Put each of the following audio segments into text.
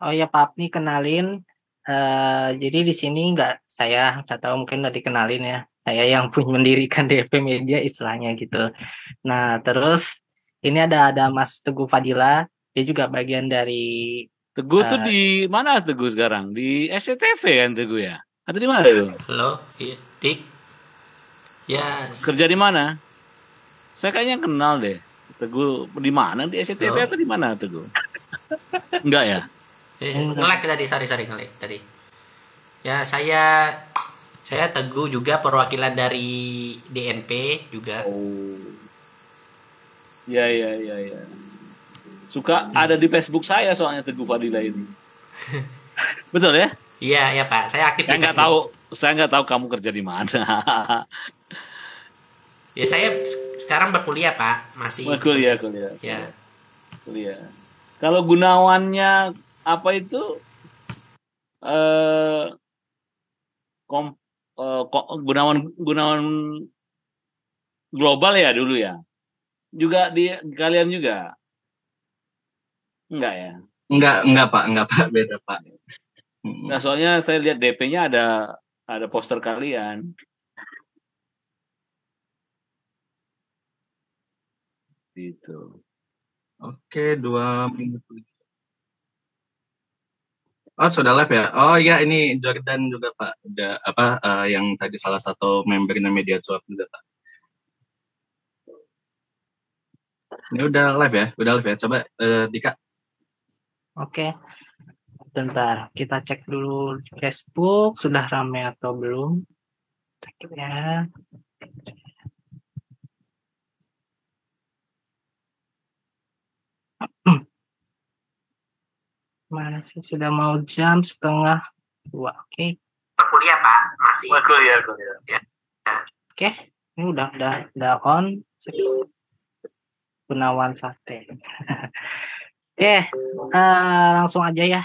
Oh ya Pak nih kenalin. Uh, jadi di sini nggak saya nggak tahu mungkin udah dikenalin ya. Saya yang punya mendirikan DP Media istilahnya gitu. Nah terus ini ada ada Mas Teguh Fadila. Dia juga bagian dari. Teguh uh, tuh di mana Teguh sekarang? Di SCTV kan Teguh ya? Atau di mana itu? Halo, iya, Dik. Ya. Kerja di mana? Saya kayaknya kenal deh. Teguh di mana di SCTV atau di mana Teguh? Enggak ya? Eh, ngelek tadi, sorry sorry ngelek tadi. Ya saya saya Teguh juga perwakilan dari DNP juga. Oh. Ya ya ya ya. Suka ada di Facebook saya soalnya Teguh Fadila ini. Betul ya? Iya ya Pak, saya aktif. Saya nggak tahu, saya nggak tahu kamu kerja di mana. ya saya sekarang berkuliah Pak, masih. Berkuliah kuliah. Ya. Kuliah. Kalau gunawannya apa itu eh kom, eh, gunawan gunawan global ya dulu ya? Juga di kalian juga? Enggak ya? Enggak enggak pak. Enggak pak. Beda pak. Nah soalnya saya lihat DP-nya ada ada poster kalian. Gitu. Oke dua minggu Oh sudah live ya? Oh iya ini Jordan juga Pak. Udah apa uh, yang tadi salah satu membernya media cuap juga Pak. Ini udah live ya? Udah live ya? Coba uh, Dika. Oke. Bentar, kita cek dulu Facebook sudah ramai atau belum. Cek ya. Mana sih sudah mau jam setengah dua, oke? Okay. Kuliah pak, masih. Oh, kuliah, kuliah. Ya. Oke, okay. ini udah udah udah on. Gunawan sate. oke, okay. uh, eh, langsung aja ya.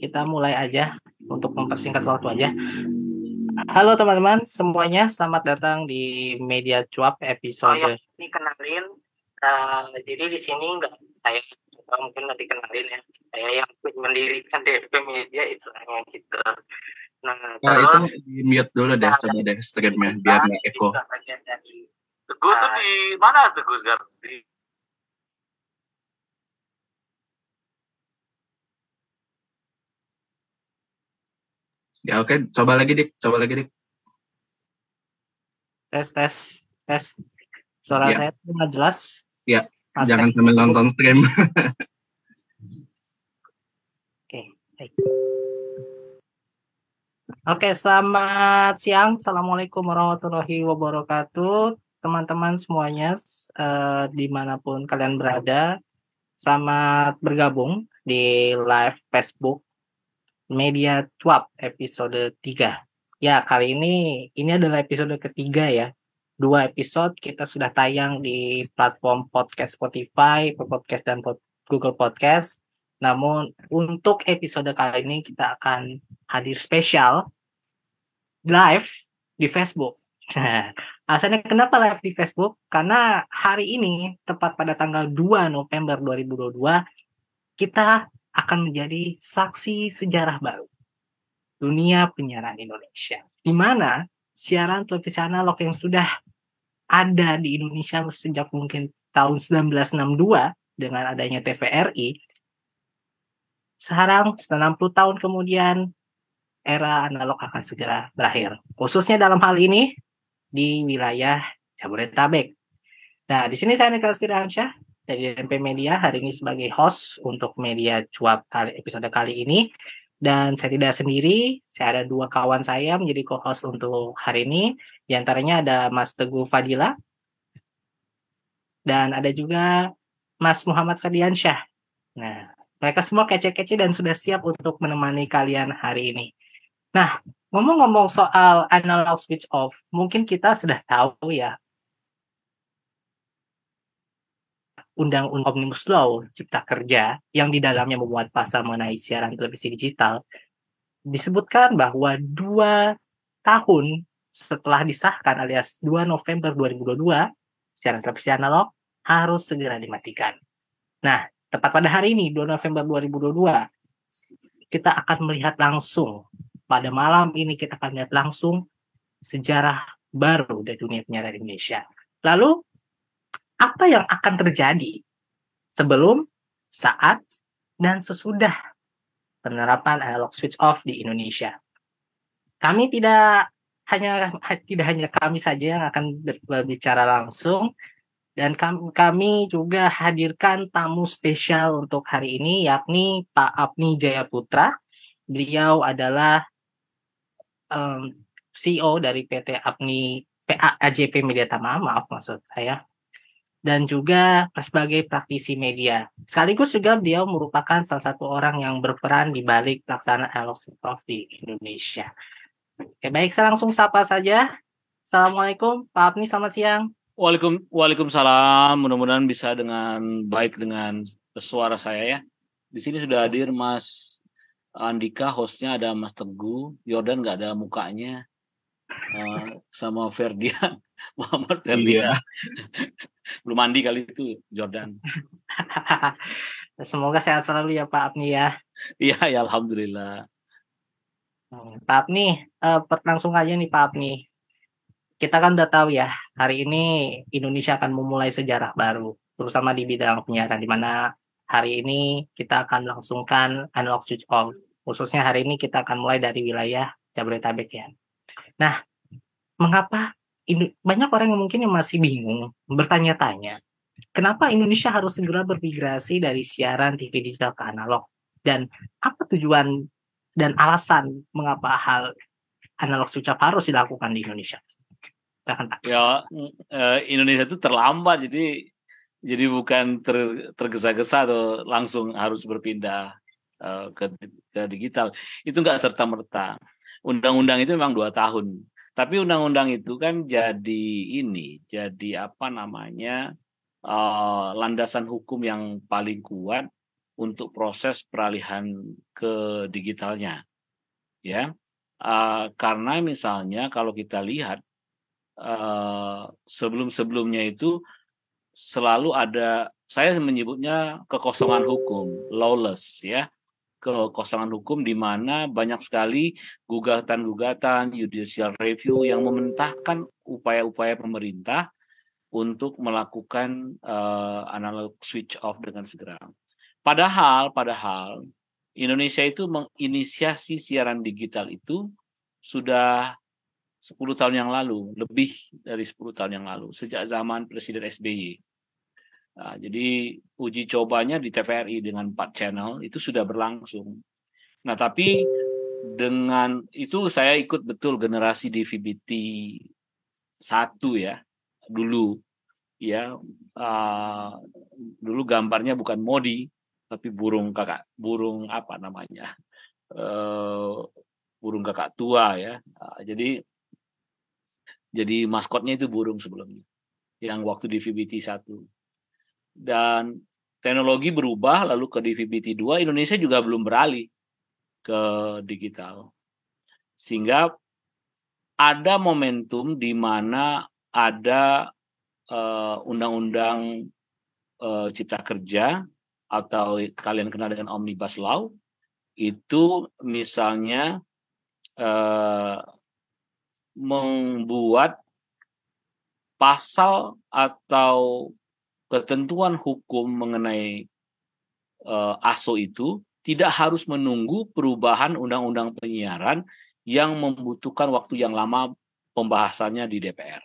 Kita mulai aja untuk mempersingkat waktu aja. Halo teman-teman semuanya, selamat datang di Media Cuap episode. Oh, ya. Ini kenalin. Uh, jadi di sini nggak saya mungkin nanti kenalin ya saya yang mendirikan DP Media istilahnya gitu nah, nah terus itu di mute dulu deh coba deh streamnya biar nggak echo Teguh tuh di mana Teguh sekarang di Ya oke, okay. coba lagi dik, coba lagi dik. Tes tes tes. Suara ya. saya nggak jelas. Ya. Jangan sambil nonton stream. Oke, selamat siang. Assalamualaikum warahmatullahi wabarakatuh. Teman-teman semuanya, uh, di mana pun kalian berada, selamat bergabung di live Facebook Media Twap episode 3. Ya, kali ini, ini adalah episode ketiga ya dua episode kita sudah tayang di platform podcast Spotify, Podcast dan Google Podcast. Namun untuk episode kali ini kita akan hadir spesial live di Facebook. Alasannya kenapa live di Facebook? Karena hari ini tepat pada tanggal 2 November 2022 kita akan menjadi saksi sejarah baru dunia penyiaran Indonesia. Di mana siaran televisi analog yang sudah ada di Indonesia sejak mungkin tahun 1962 dengan adanya TVRI. Sekarang 90 tahun kemudian era analog akan segera berakhir. Khususnya dalam hal ini di wilayah Jabodetabek. Nah, di sini saya Nikal Stiransyah dari MP Media hari ini sebagai host untuk media cuap kali episode kali ini dan saya tidak sendiri, saya ada dua kawan saya menjadi co-host untuk hari ini. Di antaranya ada Mas Teguh Fadila, dan ada juga Mas Muhammad Ferdiansyah. Nah, mereka semua kece-kece dan sudah siap untuk menemani kalian hari ini. Nah, ngomong-ngomong soal analog switch off, mungkin kita sudah tahu ya Undang-Undang Omnibus Law Cipta Kerja yang di dalamnya memuat pasal mengenai siaran televisi digital disebutkan bahwa dua tahun setelah disahkan alias 2 November 2022 siaran televisi analog harus segera dimatikan. Nah, tepat pada hari ini 2 November 2022 kita akan melihat langsung pada malam ini kita akan lihat langsung sejarah baru dari dunia penyiaran Indonesia. Lalu apa yang akan terjadi sebelum, saat, dan sesudah penerapan analog switch off di Indonesia? Kami tidak hanya tidak hanya kami saja yang akan berbicara langsung dan kami, juga hadirkan tamu spesial untuk hari ini yakni Pak Apni Jayaputra. Beliau adalah um, CEO dari PT Apni AJP Media Tama, maaf maksud saya. Dan juga sebagai praktisi media. Sekaligus juga beliau merupakan salah satu orang yang berperan di balik pelaksanaan analog di Indonesia. Oke, baik, saya langsung sapa saja. Assalamualaikum, Pak Apni, selamat siang. Waalaikum, Waalaikumsalam. Mudah-mudahan bisa dengan baik dengan suara saya ya. Di sini sudah hadir Mas Andika, hostnya ada Mas Teguh, Jordan nggak ada mukanya, uh, sama Ferdian, Muhammad Ferdian. Iya. Belum mandi kali itu Jordan. Semoga sehat selalu ya Pak Apni ya. Iya, ya Alhamdulillah. Hmm, Pak Apni, uh, langsung aja nih Pak Apni kita kan udah tahu ya, hari ini Indonesia akan memulai sejarah baru, terutama di bidang penyiaran, di mana hari ini kita akan melangsungkan analog switch off. Khususnya hari ini kita akan mulai dari wilayah Jabodetabek ya. Nah, mengapa banyak orang yang mungkin yang masih bingung bertanya-tanya, kenapa Indonesia harus segera bermigrasi dari siaran TV digital ke analog? Dan apa tujuan dan alasan mengapa hal analog switch off harus dilakukan di Indonesia? Ya eh, Indonesia itu terlambat jadi jadi bukan ter, tergesa-gesa atau langsung harus berpindah uh, ke, ke digital. Itu enggak serta merta undang-undang itu memang dua tahun. Tapi undang-undang itu kan jadi ini jadi apa namanya uh, landasan hukum yang paling kuat untuk proses peralihan ke digitalnya. Ya uh, karena misalnya kalau kita lihat uh, sebelum-sebelumnya itu selalu ada saya menyebutnya kekosongan hukum, lawless ya. Kekosongan hukum di mana banyak sekali gugatan-gugatan judicial review yang mementahkan upaya-upaya pemerintah untuk melakukan uh, analog switch off dengan segera. Padahal, padahal Indonesia itu menginisiasi siaran digital itu sudah 10 tahun yang lalu, lebih dari 10 tahun yang lalu, sejak zaman Presiden SBY. Nah, jadi uji cobanya di TVRI dengan 4 channel itu sudah berlangsung. Nah, tapi dengan itu saya ikut betul generasi DVB-T satu ya dulu ya uh, dulu gambarnya bukan modi tapi burung kakak burung apa namanya uh, burung kakak tua ya uh, jadi jadi maskotnya itu burung sebelumnya yang waktu di VBT 1 dan teknologi berubah lalu ke DVB-T 2 Indonesia juga belum beralih ke digital. Sehingga ada momentum di mana ada uh, undang-undang uh, cipta kerja atau kalian kenal dengan omnibus law itu misalnya uh, membuat pasal atau ketentuan hukum mengenai uh, ASO itu tidak harus menunggu perubahan undang-undang penyiaran yang membutuhkan waktu yang lama pembahasannya di DPR.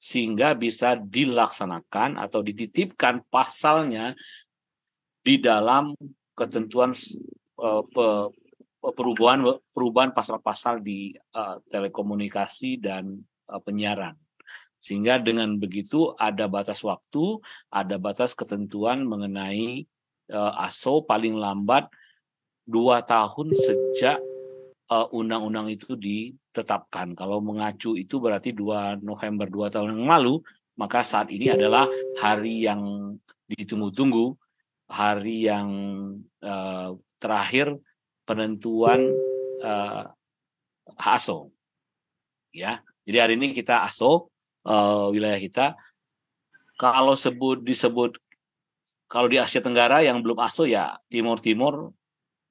Sehingga bisa dilaksanakan atau dititipkan pasalnya di dalam ketentuan uh, perubahan perubahan pasal-pasal di uh, telekomunikasi dan uh, penyiaran. Sehingga dengan begitu ada batas waktu, ada batas ketentuan mengenai uh, ASO paling lambat dua tahun sejak undang-undang uh, itu ditetapkan. Kalau mengacu itu berarti 2 November dua tahun yang lalu, maka saat ini adalah hari yang ditunggu-tunggu, hari yang uh, terakhir penentuan uh, ASO. Ya, jadi hari ini kita ASO uh, wilayah kita. Kalau sebut disebut kalau di Asia Tenggara yang belum ASO ya Timur Timur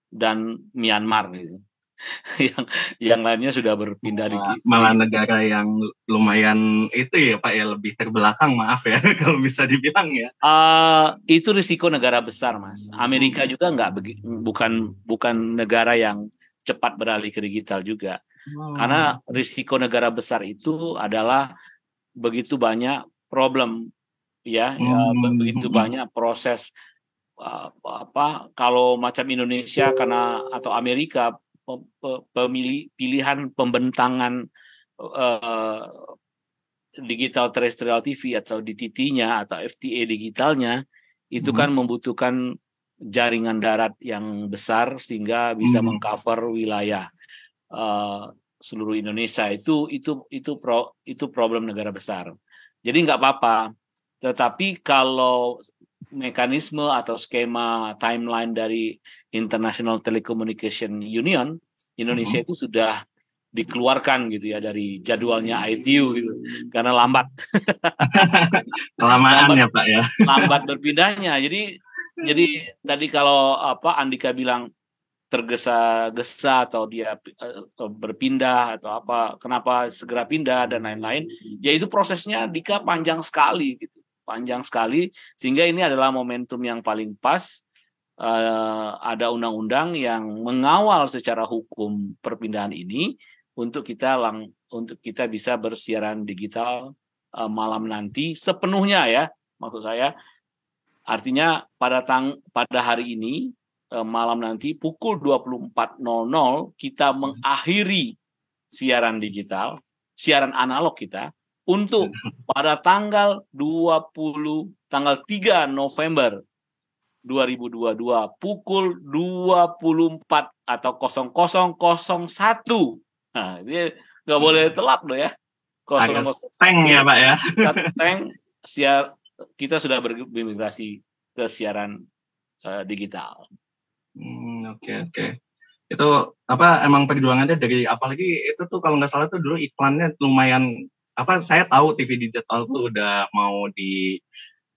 dan Myanmar gitu. yang yang lainnya sudah berpindah di malah negara yang lumayan itu ya Pak ya lebih terbelakang maaf ya kalau bisa dibilang ya. Uh, itu risiko negara besar Mas. Amerika juga nggak bukan bukan negara yang cepat beralih ke digital juga. Hmm. Karena risiko negara besar itu adalah begitu banyak problem ya, ya hmm. ya begitu banyak proses apa kalau macam Indonesia karena atau Amerika pemilih pilihan pembentangan uh, digital terrestrial TV atau DTT-nya atau FTA digitalnya itu hmm. kan membutuhkan jaringan darat yang besar sehingga bisa hmm. mengcover wilayah uh, seluruh Indonesia itu itu itu pro itu problem negara besar. Jadi nggak apa-apa. Tetapi kalau mekanisme atau skema timeline dari International Telecommunication Union Indonesia mm-hmm. itu sudah dikeluarkan gitu ya dari jadwalnya ITU gitu. Karena lambat. Kelamaan lambat, ya Pak ya. Lambat berpindahnya jadi jadi tadi kalau apa Andika bilang tergesa-gesa atau dia uh, berpindah atau apa kenapa segera pindah dan lain-lain ya itu prosesnya Dika panjang sekali gitu panjang sekali sehingga ini adalah momentum yang paling pas. Uh, ada undang-undang yang mengawal secara hukum perpindahan ini untuk kita lang untuk kita bisa bersiaran digital uh, malam nanti sepenuhnya ya maksud saya. Artinya pada tang pada hari ini uh, malam nanti pukul 24.00 kita mengakhiri siaran digital siaran analog kita untuk pada tanggal 20 tanggal 3 November 2022 pukul 24 atau 0001. Nah, ini nggak boleh telat loh ya. Tank ya Pak ya. Tank siar kita sudah bermigrasi ke siaran uh, digital. Hmm, oke okay, oke. Okay. Itu apa emang perjuangannya dari apalagi itu tuh kalau nggak salah tuh dulu iklannya lumayan apa saya tahu TV digital tuh udah mau di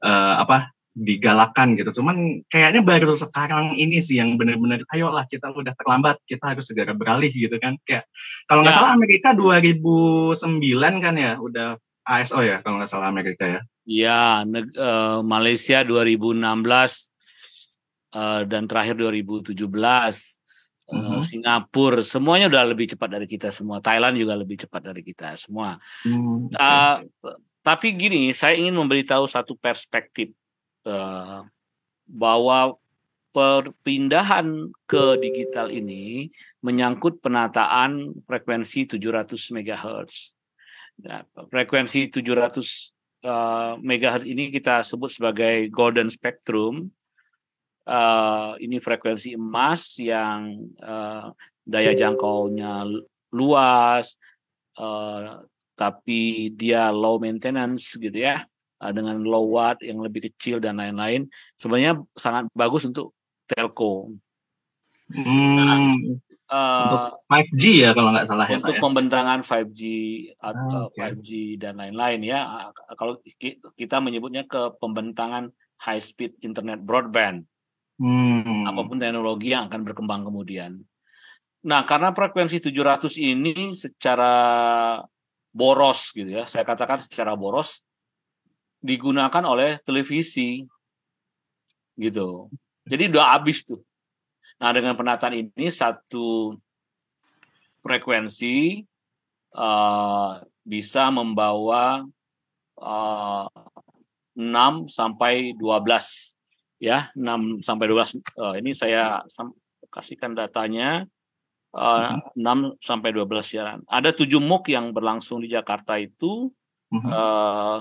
uh, apa digalakan gitu. Cuman kayaknya baru sekarang ini sih yang benar-benar ayolah kita udah terlambat, kita harus segera beralih gitu kan. Kayak kalau nggak ya. salah Amerika 2009 kan ya udah ASO ya kalau nggak salah Amerika ya. Iya, uh, Malaysia 2016 uh, dan terakhir 2017 uh, Singapura semuanya udah lebih cepat dari kita semua Thailand juga lebih cepat dari kita semua hmm. uh, tapi gini saya ingin memberitahu satu perspektif uh, bahwa perpindahan ke digital ini menyangkut penataan frekuensi 700 MHz. Nah, frekuensi 700 uh, MHz ini kita sebut sebagai golden spectrum uh, ini frekuensi emas yang uh, daya jangkaunya luas, uh, tapi dia low maintenance gitu ya, uh, dengan low watt yang lebih kecil dan lain-lain. Sebenarnya sangat bagus untuk telco. Hmm. Uh, 5G ya kalau nggak salah ya, untuk ya, pembentangan 5G atau okay. 5G dan lain-lain ya kalau kita menyebutnya ke pembentangan high speed internet broadband Hmm. Apa pun teknologi yang akan berkembang kemudian. Nah, karena frekuensi 700 ini secara boros gitu ya, saya katakan secara boros digunakan oleh televisi gitu. Jadi udah habis tuh. Nah, dengan penataan ini satu frekuensi uh, bisa membawa uh, 6 sampai 12 ya 6 sampai 12 uh, eh, ini saya kasihkan datanya uh, uh 6 sampai 12 siaran. Ada 7 MOOC yang berlangsung di Jakarta itu uh-huh. uh,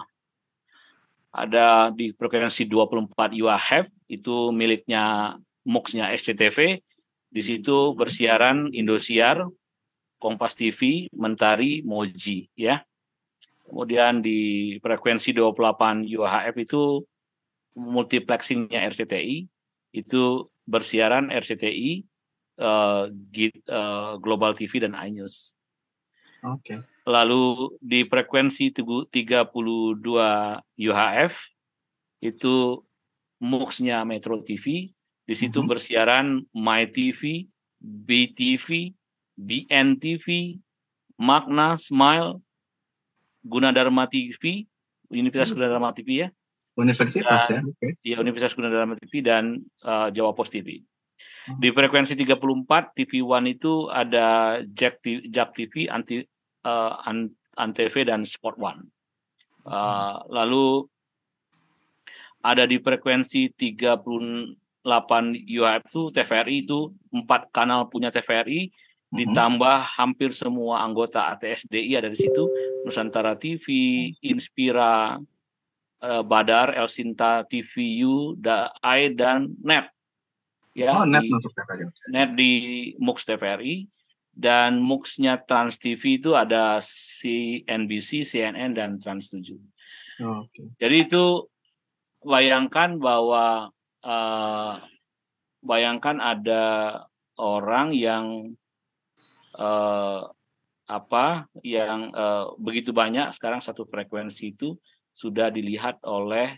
ada di frekuensi 24 UHF itu miliknya MOOC-nya SCTV. Di situ bersiaran Indosiar, Kompas TV, Mentari, Moji ya. Kemudian di frekuensi 28 UHF itu multiplexingnya RCTI itu bersiaran RCTI, uh, eh, uh, Global TV dan iNews. Oke. Okay. Lalu di frekuensi 32 UHF itu MUX-nya Metro TV Di situ Mhm. bersiaran MyTV, BTV, BNTV, Magna, Smile, Gunadarma TV, Universitas Gunadarma TV ya, Universitas ya. Oke. di Universitas Gunadarma TV dan eh, Jawa Post TV. Di frekuensi 34 TV One itu ada Jack TV, Jack TV, Anti An- Antv dan Sport One. Eh, lalu ada di frekuensi 38 UHF itu TVRI itu empat kanal punya TVRI Mhm. ditambah hampir semua anggota ATSDI ada di situ Nusantara TV, Inspira, eh, Badar, Elsinta TVU, DAI dan NET. Ya, Oh, net di, masuk TVRI. NET di MUX TVRI dan MUX-nya Trans TV itu ada CNBC, CNN dan Trans 7. Oh, Oke. Jadi itu bayangkan bahwa eh, bayangkan ada orang yang eh, apa yang eh, begitu banyak sekarang satu frekuensi itu sudah dilihat oleh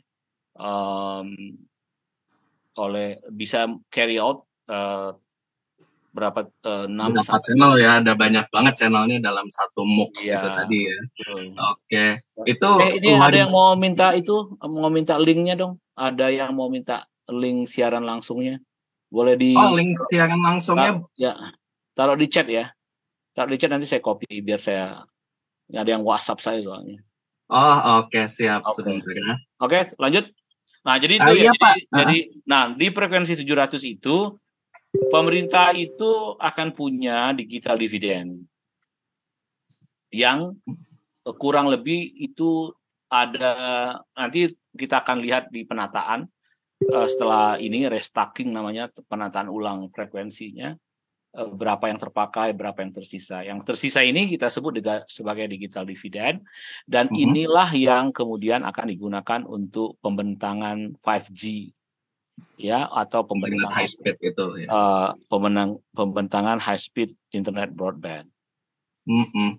em, oleh bisa carry out eh, berapa eh, enam Berapa channel ya? Ada banyak banget channelnya dalam satu MOOC Iya. itu tadi ya. Betul. Oke. Itu Eh, ini ada yang mau minta itu, mau minta linknya dong. Ada yang mau minta link siaran langsungnya. Boleh di Oh, link siaran langsungnya ya, taruh di chat ya. Taruh di chat nanti saya copy biar saya ada yang WhatsApp saya soalnya. Oh, oke, siap Oke. ya. Oke, lanjut. Nah, jadi itu Ah, ya. iya, Pak. Jadi, jadi nah, di frekuensi 700 itu pemerintah itu akan punya digital dividend yang kurang lebih itu ada nanti kita akan lihat di penataan eh, setelah ini restacking namanya penataan ulang frekuensinya berapa yang terpakai berapa yang tersisa yang tersisa ini kita sebut sebagai digital dividend dan Mhm. inilah yang kemudian akan digunakan untuk pembentangan 5G ya atau pembentangan high speed itu ya. eh, pemenang pembentangan high speed internet broadband Mm-mm.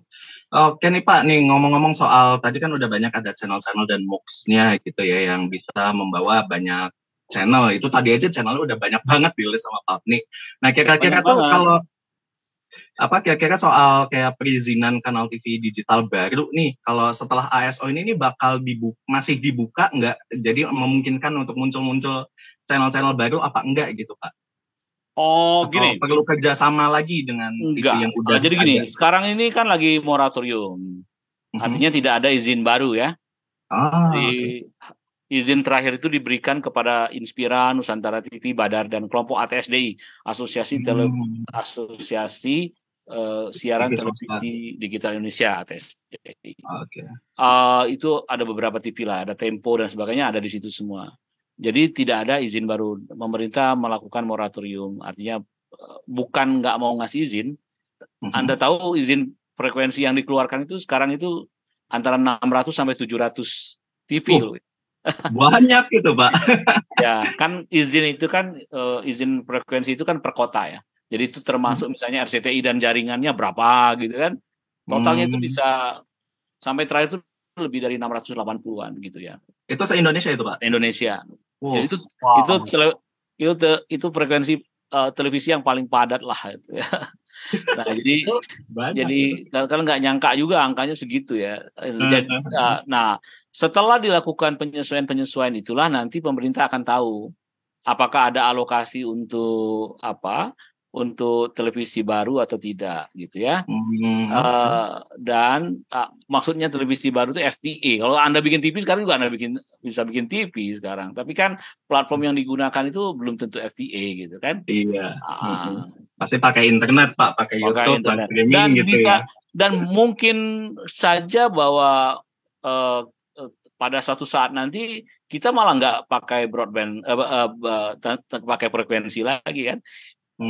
Oke nih Pak, nih ngomong-ngomong soal tadi kan udah banyak ada channel-channel dan MOOCs-nya gitu ya yang bisa membawa banyak channel. Itu tadi aja channelnya udah banyak banget di list sama Pak nih. Nah kira-kira tuh kalau apa kira-kira soal kayak perizinan kanal TV digital baru nih kalau setelah ASO ini nih bakal dibuka masih dibuka nggak jadi memungkinkan untuk muncul-muncul channel-channel baru apa enggak gitu Pak? oh Atau gini perlu kerjasama lagi dengan TV Enggak. yang udah jadi gini, ada? sekarang ini kan lagi moratorium. Mhm. Artinya tidak ada izin baru ya. Ah, Di izin terakhir itu diberikan kepada Inspira, Nusantara TV, Badar dan kelompok ATSDI, Asosiasi Tele Hmm. Asosiasi eh, Siaran Digital. Televisi Digital Indonesia ATSDI. Oke. Eh, itu ada beberapa TV lah, ada Tempo dan sebagainya ada di situ semua. Jadi tidak ada izin baru. Pemerintah melakukan moratorium, artinya eh, bukan nggak mau ngasih izin, Mhm. anda tahu izin frekuensi yang dikeluarkan itu sekarang itu antara 600 sampai 700 TV Oh. loh. Banyak gitu, Pak. Ya, kan izin itu kan eh, izin frekuensi itu kan per kota ya. Jadi itu termasuk misalnya RCTI dan jaringannya berapa gitu kan. Totalnya itu Hmm. bisa sampai terakhir itu lebih dari 680-an gitu ya. Itu se-Indonesia itu, Pak. Indonesia. Wow. Jadi itu Wow. itu tele- itu te- itu frekuensi eh, televisi yang paling padat lah itu ya. Nah, jadi Banyak. Jadi kalau nggak nyangka juga angkanya segitu ya. Jadi, uh, nah, setelah dilakukan penyesuaian-penyesuaian itulah nanti pemerintah akan tahu apakah ada alokasi untuk apa untuk televisi baru atau tidak gitu ya. Hmm, Eh, dan uh, maksudnya televisi baru itu FTA. Kalau Anda bikin TV sekarang juga Anda bikin bisa bikin TV sekarang. Tapi kan platform yang digunakan itu belum tentu FTA gitu kan. Iya. Ah, Pasti pakai internet, Pak, pakai Pakai YouTube, internet. pakai streaming dan gitu bisa ya. dan mungkin saja bahwa eh, pada suatu saat nanti kita malah nggak pakai broadband eh, te- te- pakai frekuensi lagi kan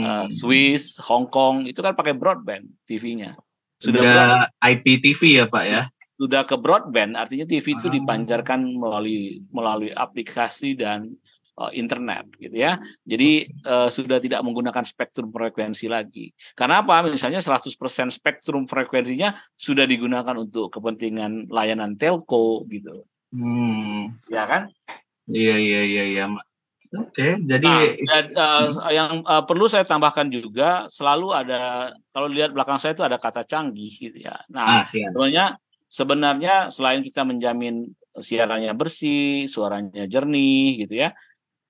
Hmm. Swiss Hong Kong itu kan pakai broadband TV-nya sudah Sudah IPTV ya, Pak ya. sudah ke broadband artinya TV itu Ah. dipancarkan melalui melalui aplikasi dan eh, internet gitu ya. Jadi eh, sudah tidak menggunakan spektrum frekuensi lagi. Karena apa? Misalnya 100% spektrum frekuensinya sudah digunakan untuk kepentingan layanan telco gitu. Hmm. Ya kan? Iya, iya, iya, iya. Oke, jadi Nah, dan, uh, yang uh, perlu saya tambahkan juga selalu ada kalau lihat belakang saya itu ada kata canggih gitu ya. Nah, ah, ya. sebenarnya sebenarnya selain kita menjamin siarannya bersih, suaranya jernih gitu ya,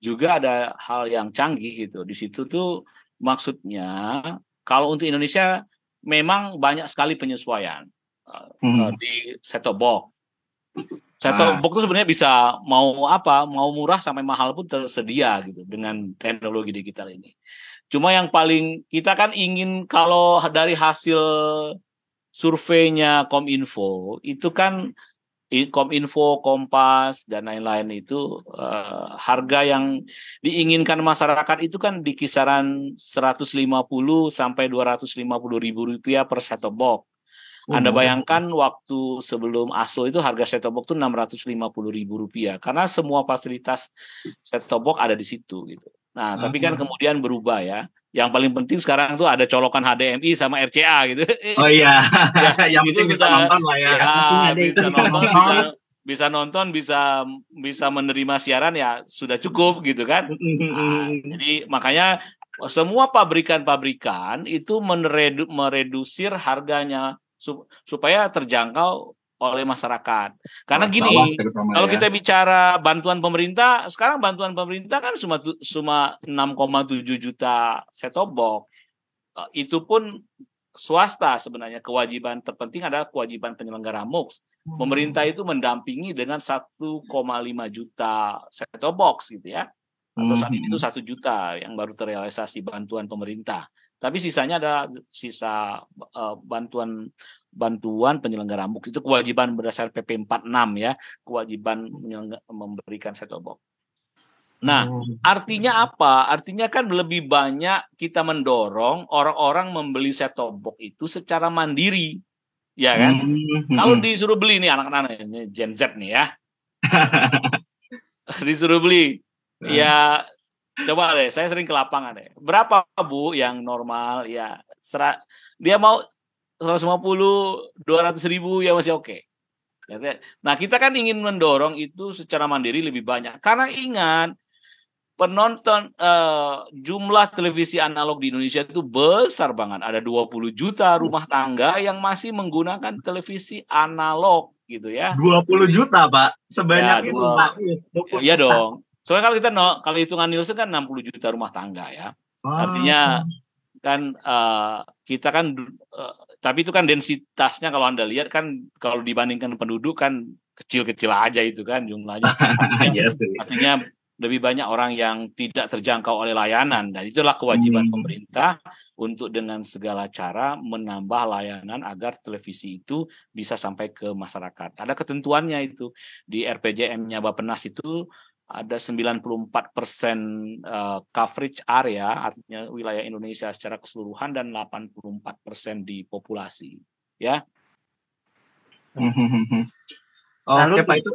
juga ada hal yang canggih gitu. Di situ tuh maksudnya kalau untuk Indonesia memang banyak sekali penyesuaian uh, Hmm. di set top box. Top Ah. box itu sebenarnya bisa mau apa, mau murah sampai mahal pun tersedia gitu dengan teknologi digital ini. Cuma yang paling kita kan ingin kalau dari hasil surveinya Kominfo itu kan Kominfo, Kompas dan lain-lain itu eh, harga yang diinginkan masyarakat itu kan di kisaran 150 sampai 250 ribu rupiah per top box. Anda Hmm. bayangkan waktu sebelum ASO itu harga set top box itu 650 ribu rupiah karena semua fasilitas set top box ada di situ gitu. Nah, tapi kan Hmm. kemudian berubah ya. Yang paling penting sekarang tuh ada colokan HDMI sama RCA gitu. Oh iya, yang itu penting bisa nonton lah ya. Ya, bisa bisa nonton, nonton. bisa bisa nonton, bisa bisa menerima siaran ya sudah cukup gitu kan. Nah, jadi makanya semua pabrikan-pabrikan itu meredu, meredusir harganya supaya terjangkau oleh masyarakat. Karena gini, kalau ya. kita bicara bantuan pemerintah, sekarang bantuan pemerintah kan cuma cuma 6,7 juta set top box. Eh, Itu pun swasta sebenarnya kewajiban terpenting adalah kewajiban penyelenggara MUX. Pemerintah itu mendampingi dengan 1,5 juta set top box gitu ya. Atau saat ini itu Hmm. satu juta yang baru terrealisasi bantuan pemerintah. Tapi sisanya ada sisa eh, bantuan bantuan penyelenggara MUX itu kewajiban berdasar PP 46 ya, kewajiban memberikan set box. Nah, Hmm. artinya apa? Artinya kan lebih banyak kita mendorong orang-orang membeli set top box itu secara mandiri. Ya kan? Hmm. Kalau disuruh beli nih anak-anak ini Gen Z nih ya. disuruh beli ya coba deh saya sering ke lapangan deh. Berapa Bu yang normal ya sera, dia mau 150 200 ribu ya masih oke. Ya, Nah, kita kan ingin mendorong itu secara mandiri lebih banyak. Karena ingat penonton eh, jumlah televisi analog di Indonesia itu besar banget. Ada 20 juta rumah tangga yang masih menggunakan televisi analog gitu ya. 20 juta, Pak. Ya, Sebanyak itu, dua- Pak. Iya dong. Soalnya kalau kita no, kalau hitungan Nielsen kan 60 juta rumah tangga ya. Wah. Artinya kan eh, kita kan eh, tapi itu kan densitasnya kalau Anda lihat kan kalau dibandingkan penduduk kan kecil-kecil aja itu kan jumlahnya. Artinya, Iya sih. artinya lebih banyak orang yang tidak terjangkau oleh layanan dan itulah kewajiban Hmm. pemerintah untuk dengan segala cara menambah layanan agar televisi itu bisa sampai ke masyarakat. Ada ketentuannya itu di RPJM-nya Bappenas itu ada 94% eh, coverage area artinya wilayah Indonesia secara keseluruhan dan 84% di populasi. Hmm. Lalu Oke Pak itu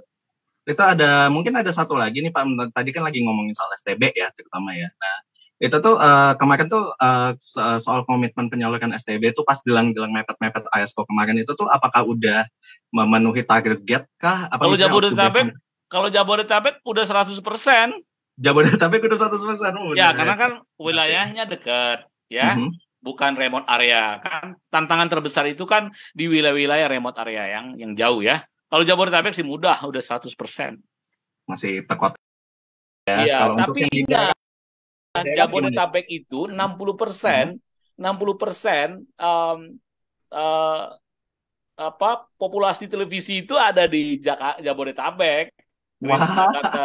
itu ada mungkin ada satu lagi nih Pak tadi kan lagi ngomongin soal STB ya terutama ya. Nah itu tuh eh, kemarin tuh eh, so- soal komitmen penyaluran STB tuh pas jelang-jelang mepet-mepet ASKO kemarin itu tuh apakah udah memenuhi target kah? Apa Kalau Jabodetabek? Kalau Jabodetabek udah 100%, Jabodetabek udah 100 persen. ya karena kan wilayahnya dekat, ya. Mhm. bukan remote area. Kan tantangan terbesar itu kan di wilayah-wilayah remote area yang yang jauh ya. Kalau Jabodetabek sih mudah, udah 100%. masih tekot. Iya, kalau untuk tapi ingat daerah Jabodetabek itu 60%, 60% um, eh, apa populasi televisi itu ada di Jaka, Jabodetabek. Wah. Jakarta.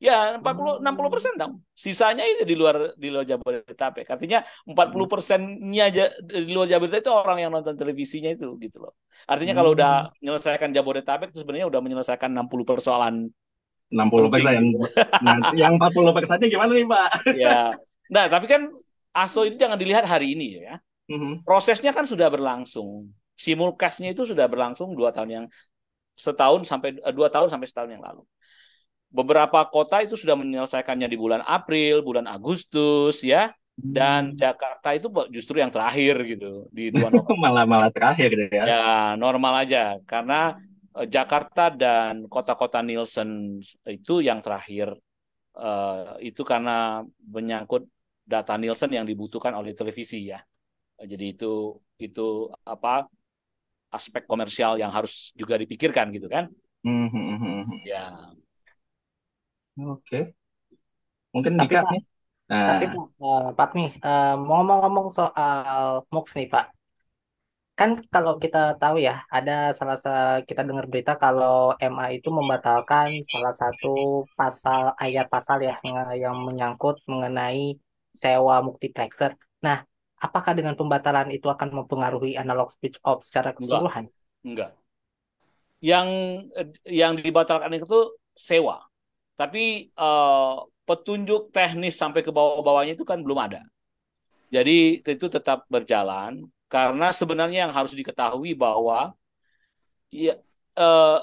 Ya, 40 60 persen dong. Sisanya itu di luar di luar Jabodetabek. Artinya 40 persennya aja di luar Jabodetabek itu orang yang nonton televisinya itu gitu loh. Artinya kalau Hmm. udah menyelesaikan Jabodetabek itu sebenarnya udah menyelesaikan 60 persoalan 60 persen. Nah, yang 40 persennya gimana nih Pak? ya. Nah, tapi kan ASO itu jangan dilihat hari ini ya. Mhm. Prosesnya kan sudah berlangsung. Simulcastnya itu sudah berlangsung dua tahun yang setahun sampai eh, dua tahun sampai setahun yang lalu. Beberapa kota itu sudah menyelesaikannya di bulan April, bulan Agustus ya, dan Jakarta itu justru yang terakhir gitu di dua November. malah malah terakhir gitu ya. ya normal aja karena eh, Jakarta dan kota-kota Nielsen itu yang terakhir uh, itu karena menyangkut data Nielsen yang dibutuhkan oleh televisi ya. Jadi itu itu apa aspek komersial yang harus juga dipikirkan gitu kan? Hmm, hmm, hmm, Ya. Oke. Mungkin Tapi Dika Pak, nih. tapi Nah, Pak, eh, Pak nih, eh, mau ngomong-ngomong soal MOOCs nih Pak. Kan kalau kita tahu ya, ada salah satu kita dengar berita kalau MA itu membatalkan salah satu pasal ayat pasal ya yang, yang menyangkut mengenai sewa multiplexer. Nah, apakah dengan pembatalan itu akan mempengaruhi analog switch off secara Enggak, keseluruhan? enggak. Yang eh, yang dibatalkan itu sewa. Tapi eh, petunjuk teknis sampai ke bawah-bawahnya itu kan belum ada. Jadi itu tetap berjalan karena sebenarnya yang harus diketahui bahwa ya eh,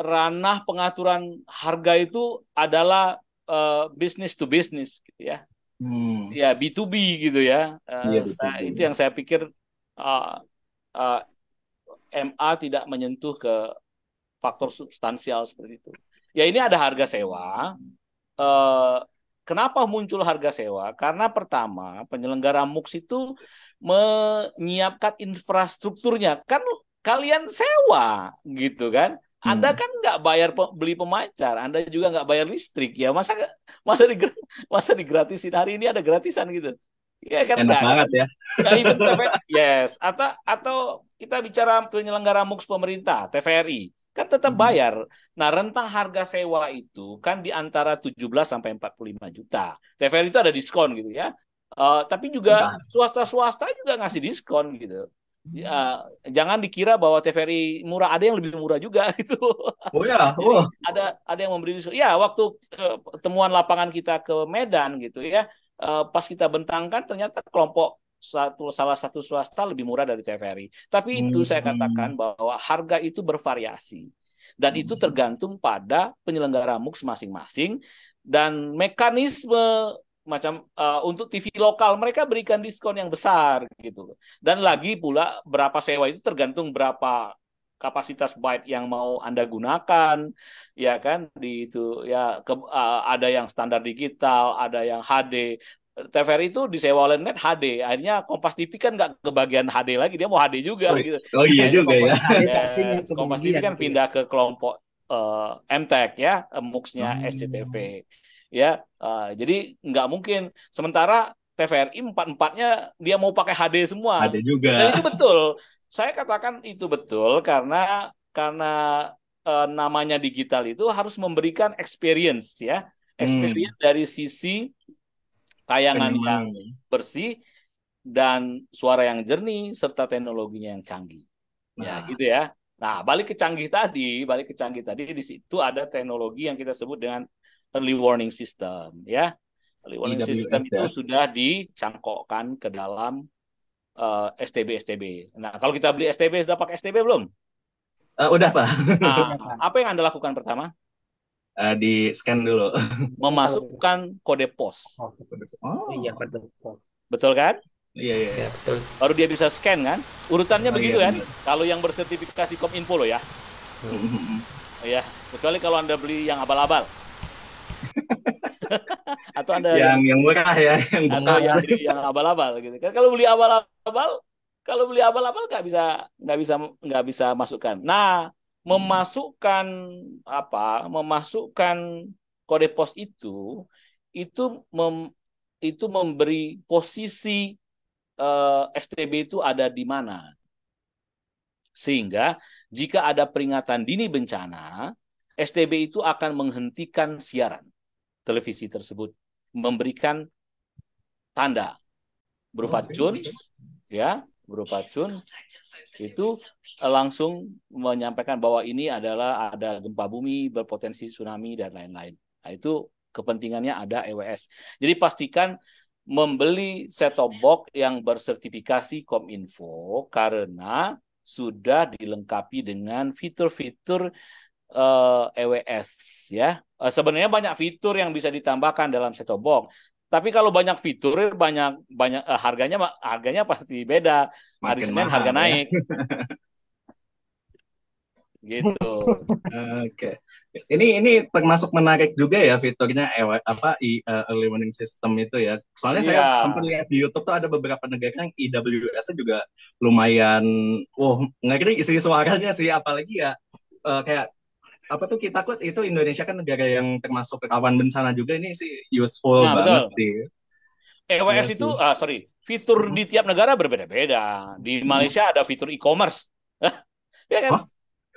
ranah pengaturan harga itu adalah eh, business to business gitu ya. hmm, Ya B2B gitu ya. Eh, iya saya, betul. itu yang saya pikir eh, eh, MA tidak menyentuh ke faktor substansial seperti itu. Ya ini ada harga sewa. Eh, kenapa muncul harga sewa? Karena pertama penyelenggara MUX itu menyiapkan infrastrukturnya. Kan kalian sewa gitu kan? Anda Hmm. kan nggak bayar pe- beli pemancar, Anda juga nggak bayar listrik ya. Masa masa di masa digratisin hari ini ada gratisan gitu? Ya kan Enak banget ya. Ya, TVRI, yes. Atau atau kita bicara penyelenggara MUX pemerintah, TVRI, kan tetap Hmm. bayar. Nah, rentang harga sewa itu kan di antara 17 sampai 45 juta. TVRI itu ada diskon gitu ya. Eh, tapi juga Bentar. swasta-swasta juga ngasih diskon gitu. Ya, jangan dikira bahwa TVRI murah, ada yang lebih murah juga itu. Oh ya, oh. ada ada yang memberi diskon. Ya, waktu eh, temuan lapangan kita ke Medan gitu ya, eh, pas kita bentangkan ternyata kelompok satu salah satu swasta lebih murah dari TVRI. Tapi itu saya Hmm. katakan bahwa harga itu bervariasi dan itu Hmm. tergantung pada penyelenggara MUX masing-masing dan mekanisme macam eh, untuk TV lokal mereka berikan diskon yang besar gitu. Dan lagi pula berapa sewa itu tergantung berapa kapasitas byte yang mau Anda gunakan, ya kan di itu ya ke- uh, ada yang standar digital, ada yang HD. TVRI itu disewa oleh net HD, akhirnya Kompas TV kan nggak kebagian HD lagi, dia mau HD juga Oh, gitu. oh iya Akhirnya juga ya. Kompas, Ada vaksinnya yes, Kompas TV kan gitu ya. pindah ke kelompok eh, MTech ya, eh, MUX-nya Hmm. SCTV, ya. Eh, jadi nggak mungkin. Sementara TVRI empat-empatnya dia mau pakai HD semua. Ada juga. Dan itu betul. Saya katakan itu betul karena karena eh, namanya digital itu harus memberikan experience ya. Hmm. Experience dari sisi tayangan yang bersih dan suara yang jernih serta teknologinya yang canggih. Ya, Nah, gitu ya. Nah, balik ke canggih tadi, balik ke canggih tadi di situ ada teknologi yang kita sebut dengan early warning system ya. Early warning system EWS itu ya. sudah dicangkokkan ke dalam eh, STB STB. Nah, kalau kita beli STB sudah pakai STB belum? Eh, udah Pak. Nah, Pak. apa yang Anda lakukan pertama? Eh, di scan dulu. Memasukkan kode pos. Oh, Oh, iya betul. Betul kan? iya iya. Ya, betul. Baru dia bisa scan kan? Urutannya Oh, begitu iya, kan? Kalau yang bersertifikasi Kominfo loh ya. benar. Ya, kecuali kalau Anda beli yang abal-abal. Atau Anda yang yang murah ya, yang atau yang beli yang abal-abal gitu kan. Kalau beli abal-abal, kalau beli abal-abal nggak bisa nggak bisa nggak bisa masukkan. Nah, memasukkan apa? Memasukkan kode pos itu itu mem, itu memberi posisi eh, STB itu ada di mana. Sehingga jika ada peringatan dini bencana, STB itu akan menghentikan siaran televisi tersebut, memberikan tanda berupa cun, ya, berupa cun, itu langsung menyampaikan bahwa ini adalah ada gempa bumi berpotensi tsunami dan lain-lain. Nah, itu kepentingannya ada EWS. Jadi pastikan membeli set-top box yang bersertifikasi Kominfo karena sudah dilengkapi dengan fitur-fitur eh, EWS ya. Eh, sebenarnya banyak fitur yang bisa ditambahkan dalam set-top box. Tapi kalau banyak fitur banyak banyak eh, harganya harganya pasti beda. Hari Senin mahal harga ya. naik. gitu. Oke. Ini ini termasuk menarik juga ya fiturnya ewa- apa uh, early warning system itu ya. Soalnya saya Iya. sempat lihat di YouTube tuh ada beberapa negara yang IWS-nya juga lumayan wow, ngeri isi suaranya sih apalagi ya uh, kayak apa tuh kita takut itu Indonesia kan negara yang termasuk rawan bencana juga ini sih useful Nah, banget betul. sih. EWS Iya itu ah sorry, fitur di tiap negara berbeda-beda. Di Malaysia ada fitur e-commerce. ya kan? Hah?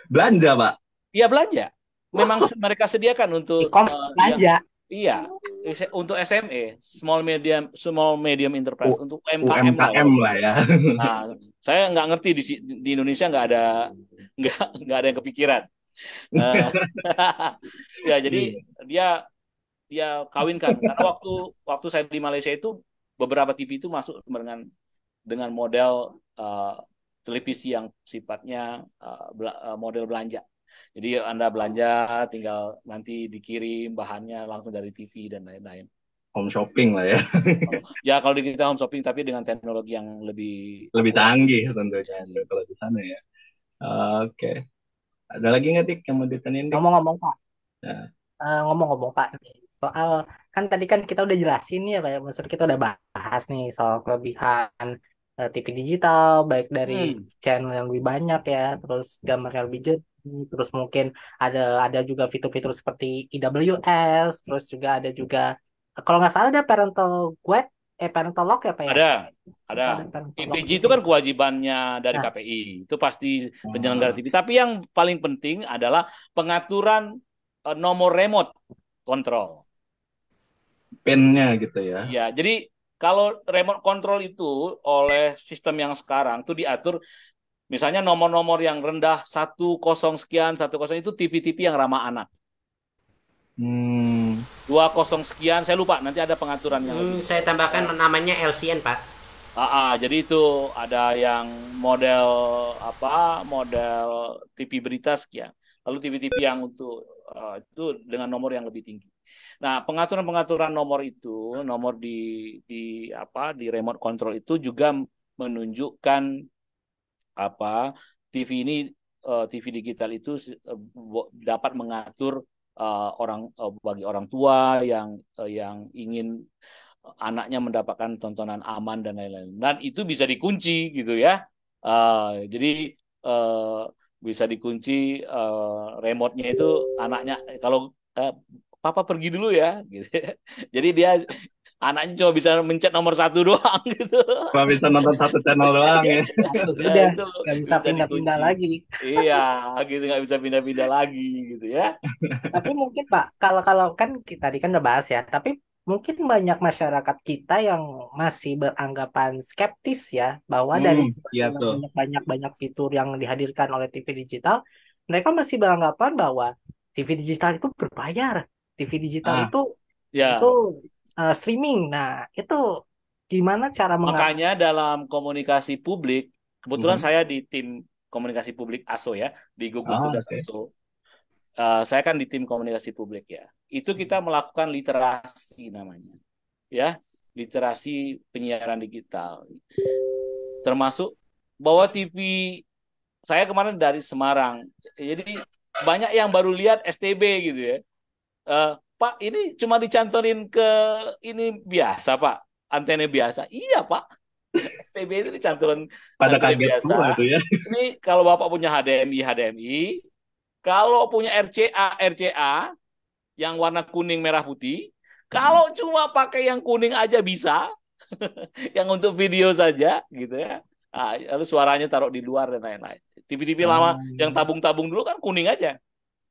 Belanja, Pak. Iya belanja. Memang se- mereka sediakan untuk E-commerce eh, yang- belanja. Iya, untuk SME, small medium small medium enterprise, U- untuk UMKM lah. UMKM lah ya. Nah, saya nggak ngerti di di Indonesia nggak ada nggak nggak ada yang kepikiran. Eh, ya jadi dia dia kawinkan karena waktu waktu saya di Malaysia itu beberapa TV itu masuk dengan dengan model eh, televisi yang sifatnya bela- eh, model belanja. Jadi Anda belanja tinggal nanti dikirim bahannya langsung dari TV dan lain-lain. Home shopping lah ya. Ya kalau di kita home shopping tapi dengan teknologi yang lebih Lebih canggih tentunya kalau di sana ya. Oke. Ada lagi nggak Dik yang mau ditanyain Dik? Ngomong-ngomong Pak, Ya. Eh, ngomong-ngomong Pak, soal kan tadi kan kita udah jelasin ya Pak, maksudnya kita udah bahas nih soal kelebihan eh, TV digital, baik dari Hmm. channel yang lebih banyak ya, terus gambarnya lebih jernih, terus mungkin ada ada juga fitur-fitur seperti IWS, terus juga ada juga kalau nggak salah ada parental guide, eh parental lock ya Pak ya? Ada, ada. IPG gitu. itu kan kewajibannya dari Nah. KPI. Itu pasti penyelenggara TV. Tapi yang paling penting adalah pengaturan eh, nomor remote control. Pin-nya gitu ya. Iya, jadi kalau remote control itu oleh sistem yang sekarang itu diatur misalnya nomor-nomor yang rendah 10 sekian, 10 itu TV-TV yang ramah anak. Hmm. 20 sekian, saya lupa nanti ada pengaturan yang Hmm, lebih. saya tambahkan namanya LCN, Pak. Ah, ah, jadi itu ada yang model apa? Model TV berita sekian. Lalu TV-TV yang untuk eh, itu dengan nomor yang lebih tinggi. Nah, pengaturan-pengaturan nomor itu, nomor di di apa? Di remote control itu juga menunjukkan apa? TV ini eh, TV digital itu eh, dapat mengatur eh, orang eh, bagi orang tua yang eh, yang ingin anaknya mendapatkan tontonan aman dan lain-lain. Dan itu bisa dikunci gitu ya. Eh, jadi eh, bisa dikunci eh, remote-nya itu anaknya kalau eh, papa pergi dulu ya gitu. Jadi dia anaknya cuma bisa mencet nomor satu doang gitu. Cuma bisa nonton satu channel doang ya. Satu, Ya, udah itu nggak bisa pindah-pindah lagi. Iya, gitu nggak bisa pindah-pindah lagi gitu ya. Tapi mungkin Pak, kalau kalau kan kita tadi kan udah bahas ya, tapi mungkin banyak masyarakat kita yang masih beranggapan skeptis ya bahwa Hmm, dari iya tuh. banyak banyak banyak fitur yang dihadirkan oleh TV digital, mereka masih beranggapan bahwa TV digital itu berbayar, TV digital Ah. itu Ya. itu uh, streaming. Nah, itu gimana cara mengatur? Makanya dalam komunikasi publik, kebetulan Mhm. saya di tim komunikasi publik ASO ya, di gugus Ah, tugas oke. ASO. Eh, saya kan di tim komunikasi publik ya. Itu kita melakukan literasi namanya. Ya, literasi penyiaran digital. Termasuk bahwa TV saya kemarin dari Semarang. Jadi banyak yang baru lihat STB gitu ya. Eh, Pak, ini cuma dicantonin ke ini biasa, Pak. Antena biasa. Iya, Pak. STB itu dicantonin Pada kaget biasa. itu ya. Ini kalau Bapak punya HDMI, HDMI. Kalau punya RCA, RCA yang warna kuning merah putih. Kalau cuma pakai yang kuning aja bisa. yang untuk video saja gitu ya. Ah, lalu suaranya taruh di luar dan lain-lain. TV-TV lama Hmm. yang tabung-tabung dulu kan kuning aja.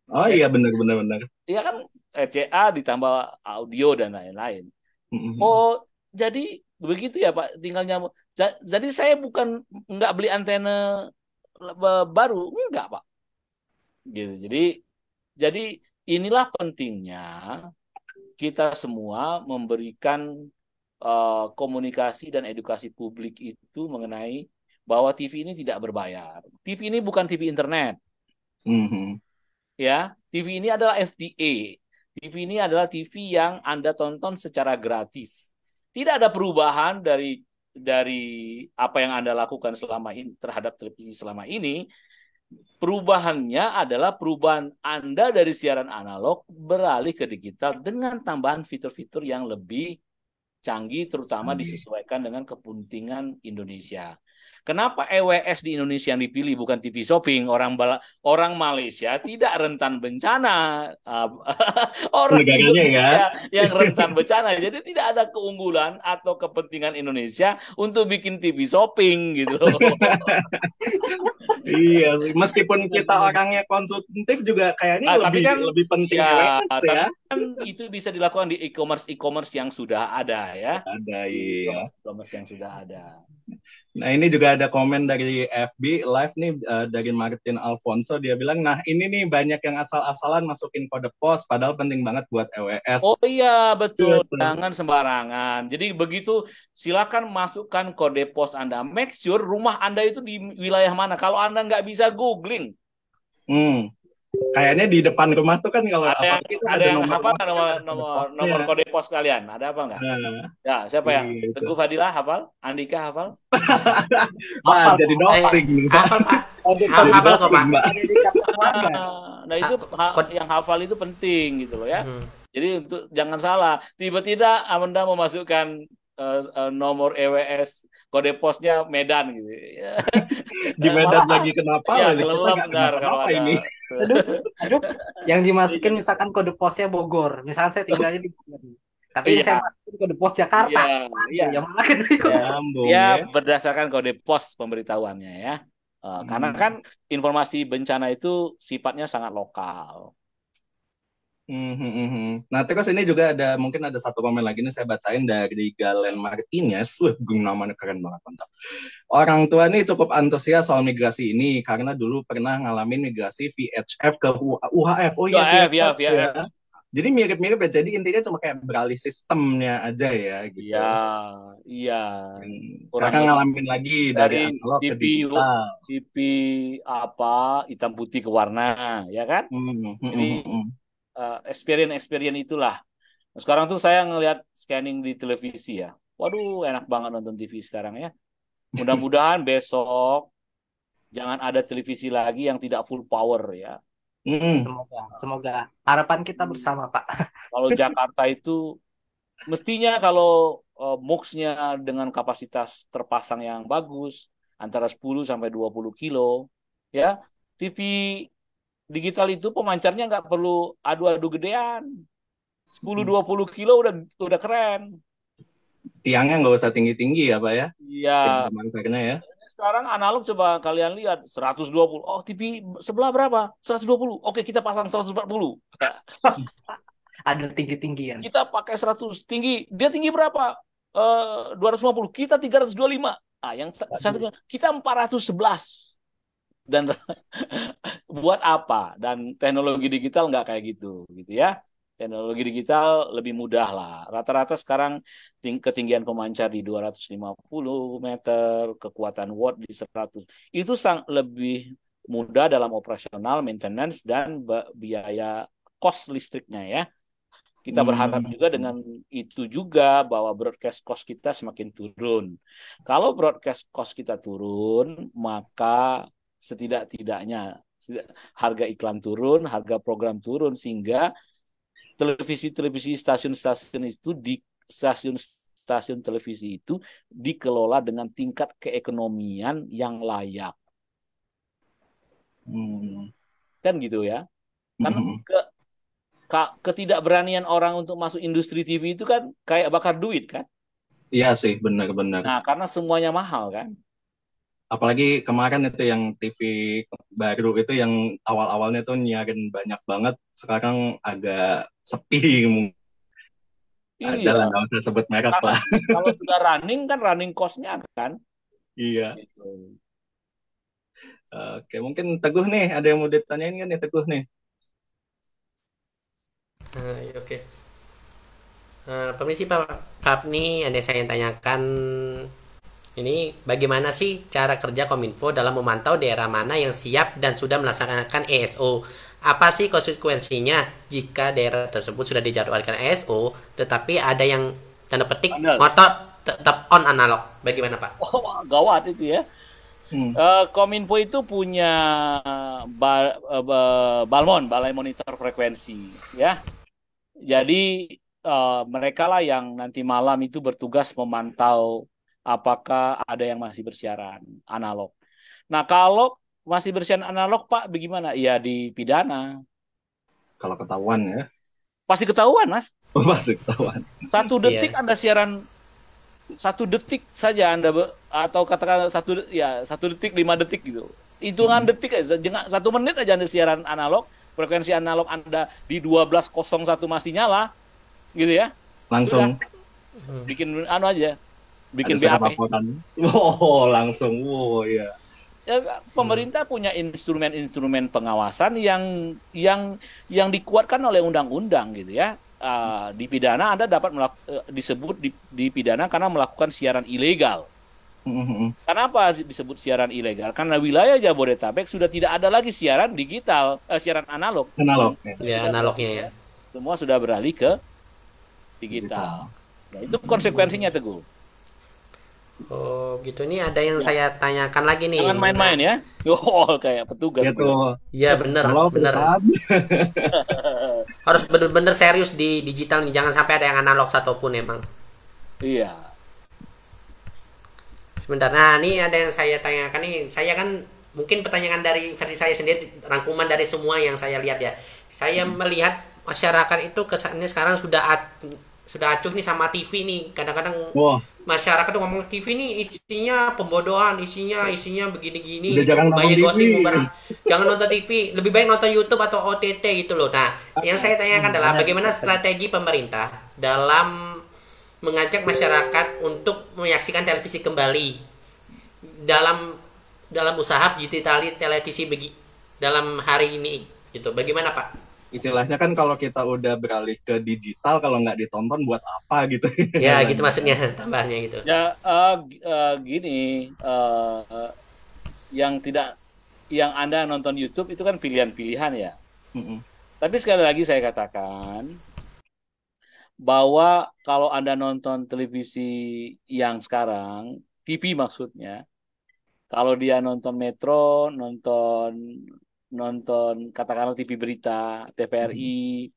Oh iya benar benar benar. Iya kan RCA ditambah audio dan lain-lain. Mhm. Oh, jadi begitu ya Pak, tinggal nyambung. Ja- Jadi saya bukan nggak beli antena baru, enggak Pak. Gitu. Jadi jadi inilah pentingnya kita semua memberikan eh, komunikasi dan edukasi publik itu mengenai bahwa TV ini tidak berbayar. TV ini bukan TV internet Mhm. ya. TV ini adalah FTA. TV ini adalah TV yang Anda tonton secara gratis. Tidak ada perubahan dari dari apa yang Anda lakukan selama ini terhadap televisi selama ini Perubahannya adalah perubahan Anda dari siaran analog beralih ke digital dengan tambahan fitur-fitur yang lebih canggih terutama disesuaikan dengan kepentingan Indonesia. Kenapa EWS di Indonesia yang dipilih bukan TV shopping? Orang Bala, orang Malaysia tidak rentan bencana. orang Negaranya Indonesia ya. yang rentan bencana. Jadi tidak ada keunggulan atau kepentingan Indonesia untuk bikin TV shopping gitu iya. Meskipun kita orangnya konsumtif juga kayaknya Nah, tapi lebih kan- lebih penting Ya, EWS tapi ya. kan itu bisa dilakukan di e-commerce e-commerce yang sudah ada ya. Ada iya. E-commerce yang sudah ada. Nah ini juga ada komen dari FB live nih eh, dari Martin Alfonso dia bilang nah ini nih banyak yang asal-asalan masukin kode pos padahal penting banget buat EWS. Oh iya betul, Betul. jangan sembarangan. Jadi begitu silakan masukkan kode pos Anda. Make sure rumah Anda itu di wilayah mana. Kalau Anda nggak bisa googling, Hmm. Kayaknya di depan rumah tuh kan kalau ada yang itu ada yang nomor hafal rumah, nomor ada nomor nomor kode pos kalian. Ada apa nggak? Nah, Ya siapa yang Gitu. Teguh Fadilah hafal? Andika hafal? Wah, Hafal, jadi doxing nih. Hafal Pak. Hafal, kok, Pak. Mbak. ada di kartu keluarga. Nah, itu Ah, ha- yang hafal itu penting gitu loh ya. Hmm. Jadi untuk jangan salah, tiba-tiba Anda memasukkan eh, eh, nomor EWS kode posnya Medan gitu. Ya. Di Medan lagi kenapa? Ya? Kita nggak bentar kenapa kalau ada. ini. Aduh, aduh. Yang dimasukin misalkan kode posnya Bogor. Misalkan saya tinggalnya di Bogor. Tapi Iya. saya masukin kode pos Jakarta. Iya, iya. Ya malah kan Ya. Ya, ya. berdasarkan kode pos pemberitahuannya ya. Eh, Karena Hmm. kan informasi bencana itu sifatnya sangat lokal. Hmm, hmm, hmm, hmm. Nah terus ini juga ada mungkin ada satu komen lagi nih saya bacain dari Galen Martinez. Wah, gung namanya keren banget mantap. Orang tua nih cukup antusias soal migrasi ini karena dulu pernah ngalamin migrasi VHF ke UHF. Oh iya, UHF, ya, VHF. Jadi mirip-mirip ya. Jadi intinya cuma kayak beralih sistemnya aja ya gitu. Iya, iya. Hmm, Karena lebih. ngalamin lagi dari, Dari analog ke TV, digital. TV apa hitam putih ke warna, ya kan? Hmm, hmm, hmm, Jadi, hmm, hmm. eh, experience experience itulah. Nah, sekarang tuh saya ngelihat scanning di televisi ya. Waduh, enak banget nonton TV sekarang ya. Mudah-mudahan besok jangan ada televisi lagi yang tidak full power ya. Hmm, Semoga, semoga harapan kita bersama Pak. Kalau Jakarta itu mestinya kalau eh, MUX-nya dengan kapasitas terpasang yang bagus antara 10 sampai 20 kilo ya. TV digital itu pemancarnya nggak perlu adu-adu gedean. 10-20 kilo udah udah keren. tiangnya nggak usah tinggi-tinggi ya Pak ya. Iya, Pemancarnya ya. sekarang analog coba kalian lihat 120. Oh, TV sebelah berapa? 120. Oke, kita pasang 140. Ada tinggi-tinggian. Kita pakai 100 tinggi. Dia tinggi berapa? Eh 250. Kita 325. Ah, yang sa- satu kita 411. Dan buat apa? Dan teknologi digital nggak kayak gitu, gitu ya. Teknologi digital lebih mudah lah. Rata-rata sekarang ting- ketinggian pemancar di 250 meter, kekuatan watt di 100. Itu sang lebih mudah dalam operasional, maintenance dan biaya cost listriknya ya. Kita Hmm. berharap juga dengan itu juga bahwa broadcast cost kita semakin turun. Kalau broadcast cost kita turun, maka setidak-tidaknya setidak- harga iklan turun, harga program turun sehingga televisi-televisi stasiun-stasiun itu di stasiun-stasiun televisi itu dikelola dengan tingkat keekonomian yang layak. Hmm. Kan gitu ya. Karena Hmm. ke, ketidakberanian orang untuk masuk industri TV itu kan kayak bakar duit kan. Iya sih, benar-benar. Nah, karena semuanya mahal kan. Apalagi kemarin itu yang TV baru itu yang awal-awalnya tuh nyiarin banyak banget, sekarang agak sepi. Ada Iya. lah, nggak usah sebut merek lah. kalau sudah running kan running cost-nya kan. Iya. Gitu. Oke, mungkin Teguh nih, ada yang mau ditanyain kan nih Teguh nih? Iya, oke. Eh, permisi Pak, Pak nih ada saya yang tanyakan ini bagaimana sih cara kerja Kominfo dalam memantau daerah mana yang siap dan sudah melaksanakan ESO? Apa sih konsekuensinya jika daerah tersebut sudah dijadwalkan ESO tetapi ada yang tanda petik Bandel. ngotot tetap on analog? Bagaimana Pak? Oh, gawat itu ya. Hmm. Uh, Kominfo itu punya ba, uh, Balmon, Balai Monitor Frekuensi, ya. Jadi uh, mereka lah yang nanti malam itu bertugas memantau apakah ada yang masih bersiaran analog. Nah kalau masih bersiaran analog Pak, bagaimana? Ya dipidana. Kalau ketahuan ya. Pasti ketahuan Mas. Oh, pasti ketahuan. Satu detik yeah. Anda siaran satu detik saja anda atau katakan satu ya satu detik lima detik gitu hitungan hmm. detik aja satu menit aja anda siaran analog frekuensi analog anda di 1201 masih nyala gitu ya langsung Sudah. bikin anu aja bikin BAP oh langsung oh ya ya, pemerintah hmm. punya instrumen-instrumen pengawasan yang yang yang dikuatkan oleh undang-undang gitu ya uh, dipidana Anda dapat melak- uh, disebut dipidana karena melakukan siaran ilegal. Mm-hmm. Kenapa disebut siaran ilegal? Karena wilayah Jabodetabek sudah tidak ada lagi siaran digital, uh, siaran analog. Analog. Ya, analognya ya. Semua sudah beralih ke digital. digital. Nah, itu konsekuensinya Teguh. Oh gitu nih ada yang saya tanyakan lagi nih. Jangan main-main ya. Oh kayak petugas. Gitu. Iya bener bener. Harus bener-bener serius di digital nih. Jangan sampai ada yang analog satupun emang. Iya. Sebentar. Nah ini ada yang saya tanyakan nih. Saya kan mungkin pertanyaan dari versi saya sendiri rangkuman dari semua yang saya lihat ya. Saya hmm. melihat masyarakat itu kesannya sekarang sudah sudah acuh nih sama TV nih. Kadang-kadang masyarakat tuh ngomong TV nih isinya pembodohan, isinya isinya begini-gini. Banyak gosip Jangan nonton TV, lebih baik nonton YouTube atau OTT gitu loh. Nah, yang saya tanyakan adalah bagaimana strategi pemerintah dalam mengajak masyarakat untuk menyaksikan televisi kembali dalam dalam usaha digital televisi begi dalam hari ini gitu. Bagaimana Pak? Istilahnya kan kalau kita udah beralih ke digital kalau nggak ditonton buat apa gitu? Ya gitu maksudnya tambahnya gitu. Ya uh, uh, gini uh, uh, yang tidak yang anda nonton YouTube itu kan pilihan-pilihan ya. Mm -mm. tapi sekali lagi saya katakan bahwa kalau anda nonton televisi yang sekarang TV maksudnya kalau dia nonton Metro nonton nonton katakanlah TV berita TVRI hmm.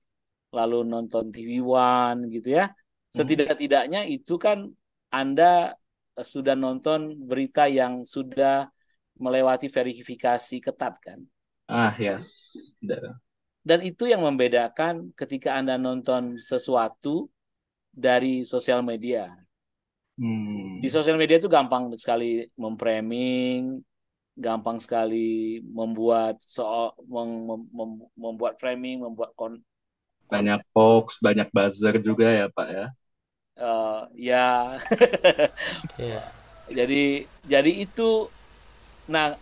lalu nonton TV One gitu ya hmm. setidak-tidaknya itu kan anda eh, sudah nonton berita yang sudah melewati verifikasi ketat kan ah yes dan itu yang membedakan ketika anda nonton sesuatu dari sosial media hmm. di sosial media itu gampang sekali memframing gampang sekali membuat soal mem, mem, membuat framing, membuat kon banyak hoax, banyak buzzer juga ya Pak ya. Uh, ya. yeah. Jadi jadi itu nah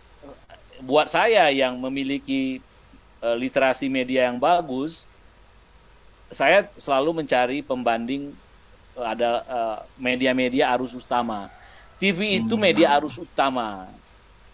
buat saya yang memiliki uh, literasi media yang bagus, saya selalu mencari pembanding uh, ada media-media uh, arus utama. TV itu media arus utama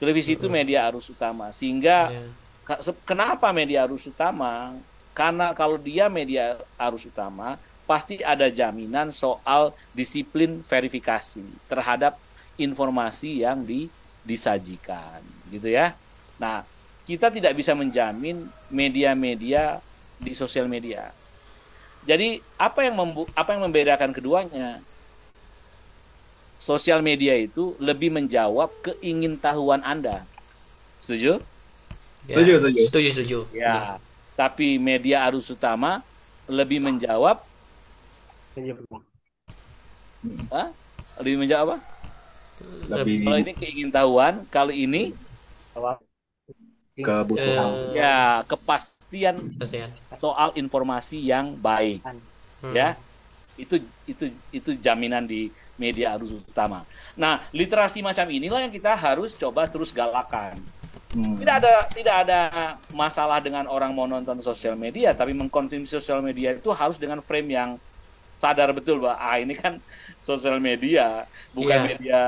Televisi itu media arus utama, sehingga yeah. kenapa media arus utama? Karena kalau dia media arus utama, pasti ada jaminan soal disiplin verifikasi terhadap informasi yang di, disajikan, gitu ya. Nah, kita tidak bisa menjamin media-media di sosial media. Jadi apa yang membu apa yang membedakan keduanya? Sosial media itu lebih menjawab keingintahuan Anda. Setuju? Ya. Setuju, setuju. Setuju, setuju. Ya. ya. Tapi media arus utama lebih menjawab Hah? Lebih menjawab apa? Lebih... Kalau ini keingintahuan, kalau ini kebutuhan. Ya, kepastian soal informasi yang baik. Hmm. Ya. Itu itu itu jaminan di media arus utama. Nah, literasi macam inilah yang kita harus coba terus galakan. Hmm. Tidak ada tidak ada masalah dengan orang mau nonton sosial media, tapi mengkonsumsi sosial media itu harus dengan frame yang sadar betul bahwa ah ini kan sosial media, bukan yeah. media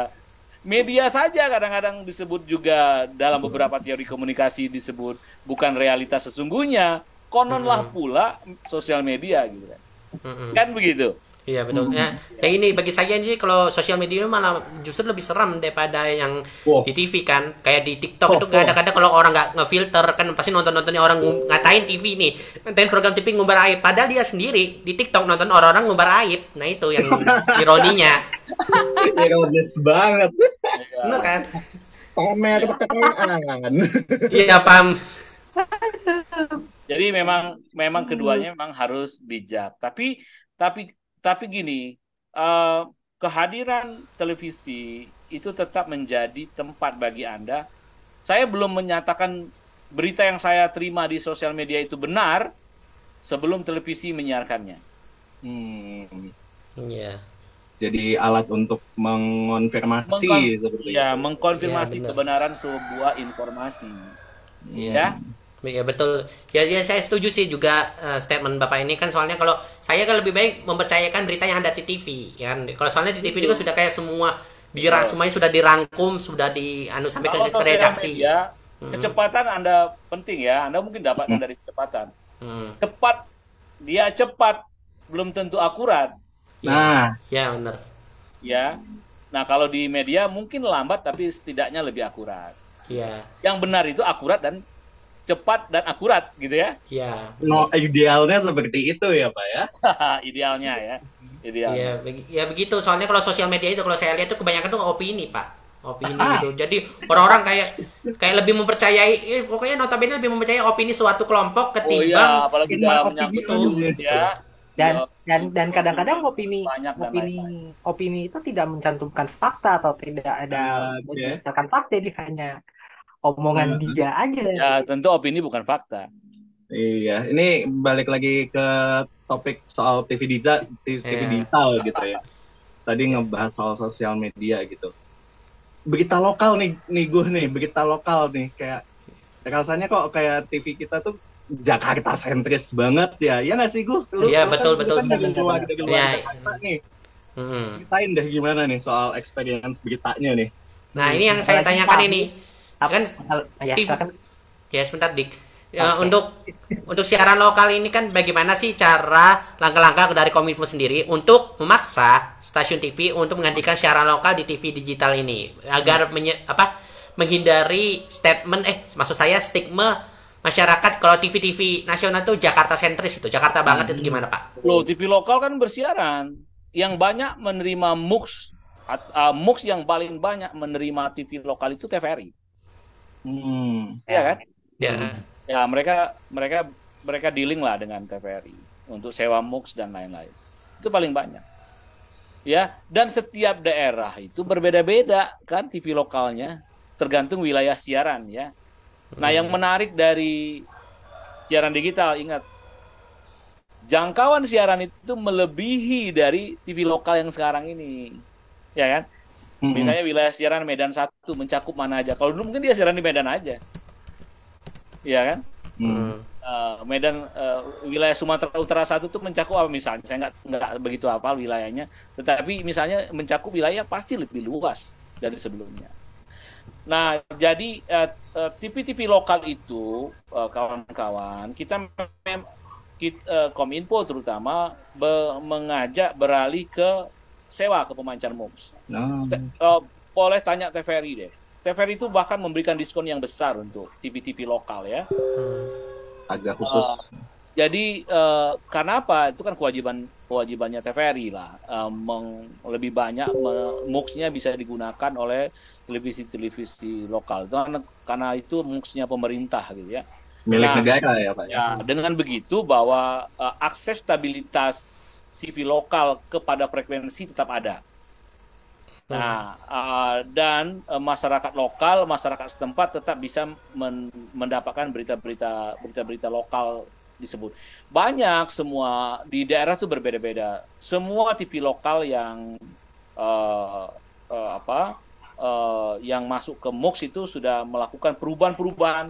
media saja kadang-kadang disebut juga dalam beberapa teori komunikasi disebut bukan realitas sesungguhnya kononlah hmm. pula sosial media gitu kan. Hmm. Kan begitu. Iya betul. Ya, kayak ini bagi saya ini kalau sosial media malah justru lebih seram daripada yang Wow. di TV kan. Kayak di TikTok Oh, itu oh. kadang-kadang kalau orang nggak ngefilter kan pasti nonton-nontonnya orang ng- ngatain TV nih. Ngatain program TV ngumbar aib. Padahal dia sendiri di TikTok nonton orang-orang ngumbar aib. Nah itu yang ironinya. Ironis banget. Bener kan? Pamer kekayaan. Iya paham. Jadi memang memang keduanya memang harus bijak. Tapi tapi tapi gini, eh, kehadiran televisi itu tetap menjadi tempat bagi Anda. Saya belum menyatakan berita yang saya terima di sosial media itu benar sebelum televisi menyiarkannya. Hmm. Iya. Jadi alat untuk mengonfirmasi Mengkon- seperti Ya, mengkonfirmasi Iya, benar. kebenaran sebuah informasi. Iya. Ya. Ya betul. Ya, ya saya setuju sih juga eh, statement Bapak ini kan soalnya kalau saya kan lebih baik mempercayakan berita yang ada di TV ya kan. Kalau soalnya di TV itu kan sudah kayak semua dirang Betul. semuanya sudah dirangkum, sudah di anu sampai ke, Kalau ke redaksi. media, Mhm. kecepatan Anda penting ya. Anda mungkin dapatkan dari kecepatan. Hmm. Cepat, dia cepat, belum tentu akurat. Nah, Ya benar. ya. Nah, kalau di media mungkin lambat tapi setidaknya lebih akurat. Ya. Yang benar itu akurat dan cepat dan akurat gitu ya. Ya. no, idealnya seperti itu ya Pak ya. Idealnya ya. Ideal. Ya, begi- ya begitu. Soalnya kalau sosial media itu kalau saya lihat itu kebanyakan tuh opini, Pak. Opini gitu. Jadi orang-orang kayak kayak lebih mempercayai eh, pokoknya notabene lebih mempercayai opini suatu kelompok Oh ketimbang iya, apalagi Ketimbang dalam opini menyangkut itu. ya. dan Ya, dan dan kadang-kadang opini banyak dan opini lain-lain. opini itu tidak mencantumkan fakta atau tidak ada Oke. berdasarkan fakta dia hanya omongan Hmm. dia aja Ya, tentu opini bukan fakta. Iya, ini balik lagi ke topik soal TV digital, TV Iya. digital gitu ya. Tadi ngebahas soal sosial media gitu. Berita lokal nih, nih gue nih, berita lokal nih kayak rasanya kok kayak TV kita tuh Jakarta sentris banget ya. Ya nggak sih gue? Iya, betul, betul. Dari luar, dari luar Iya. Jakarta nih. Mm-mm. Ceritain deh gimana nih soal experience beritanya nih. Nah, ini yang saya tanyakan ini. Kan ya TV. silakan. Ya sebentar dik. Ya, Oke. Untuk untuk siaran lokal ini kan bagaimana sih cara langkah-langkah dari Kominfo sendiri untuk memaksa stasiun TV untuk menggantikan siaran lokal di TV digital ini agar menye- apa menghindari statement eh maksud saya stigma masyarakat kalau TV-TV nasional tuh Jakarta sentris itu Jakarta banget itu gimana Pak? Loh, TV lokal kan bersiaran. Yang banyak menerima MUX uh, MUX yang paling banyak menerima TV lokal itu TVRI. Hmm. Iya kan? Ya. Ya, mereka mereka mereka dealing lah dengan TVRI untuk sewa MUX dan lain-lain. Itu paling banyak. Ya, dan setiap daerah itu berbeda-beda kan TV lokalnya, tergantung wilayah siaran ya. Nah, yang menarik dari siaran digital ingat jangkauan siaran itu melebihi dari TV lokal yang sekarang ini. Ya kan? Hmm. Misalnya wilayah siaran Medan satu mencakup mana aja. Kalau dulu mungkin dia siaran di Medan aja. Iya kan? Hmm. Eh, Medan eh, wilayah Sumatera Utara satu tuh mencakup apa misalnya? Saya nggak nggak begitu hafal wilayahnya, tetapi misalnya mencakup wilayah pasti lebih luas dari sebelumnya. Nah, jadi eh, eh, TV-TV lokal itu eh, kawan-kawan kita mem kit- eh, Kominfo terutama be- mengajak beralih ke sewa ke pemancar MUX. Nah, Te- eh, boleh tanya TVRI deh. TVRI itu bahkan memberikan diskon yang besar untuk TV-TV lokal ya. agak khusus. Eh, jadi eh, karena apa? Itu kan kewajiban kewajibannya TVRI lah. Eh, meng- lebih banyak MUX-nya bisa digunakan oleh televisi-televisi lokal. Itu karena, karena itu MUX-nya pemerintah gitu ya. Milik nah, negara ya Pak. Ya, dengan begitu bahwa eh, akses stabilitas TV lokal kepada frekuensi tetap ada. Nah, eh, dan eh, masyarakat lokal, masyarakat setempat tetap bisa men- mendapatkan berita-berita berita-berita lokal disebut. Banyak semua di daerah itu berbeda-beda. Semua TV lokal yang eh, eh, apa eh, yang masuk ke MUX itu sudah melakukan perubahan-perubahan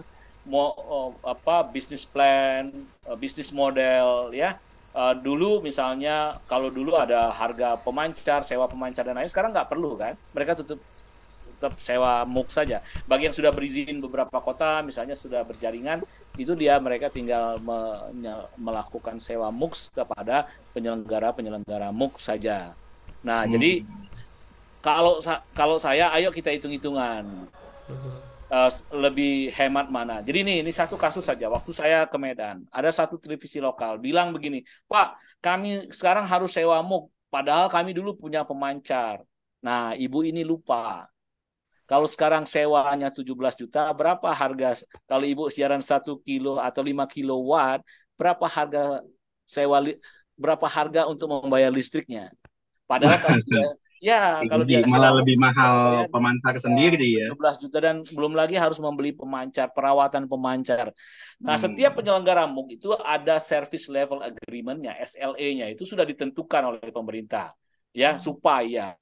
mo, eh, apa bisnis plan, eh, bisnis model ya. Eh, dulu misalnya kalau dulu ada harga pemancar, sewa pemancar dan lain sekarang nggak perlu kan? Mereka tutup tetap sewa MUX saja. Bagi yang sudah berizin beberapa kota, misalnya sudah berjaringan, itu dia mereka tinggal me- melakukan sewa MOOCs kepada penyelenggara-penyelenggara MOOC saja. Nah, Hmm. jadi kalau sa- kalau saya ayo kita hitung-hitungan Eh, s- lebih hemat mana. Jadi ini ini satu kasus saja. Waktu saya ke Medan, ada satu televisi lokal bilang begini, Pak, kami sekarang harus sewa MOOC, padahal kami dulu punya pemancar. Nah, ibu ini lupa. Kalau sekarang sewanya 17 juta, berapa harga kalau ibu siaran 1 kilo atau 5 kilowatt, berapa harga sewa berapa harga untuk membayar listriknya? Padahal kalau ya kalau dia malah sewa lebih mahal bayar pemancar sendiri ya. 17 juta dan belum lagi harus membeli pemancar, perawatan pemancar. Nah, Hmm. setiap penyelenggara MOOC itu ada service level agreement-nya, SLA-nya itu sudah ditentukan oleh pemerintah ya supaya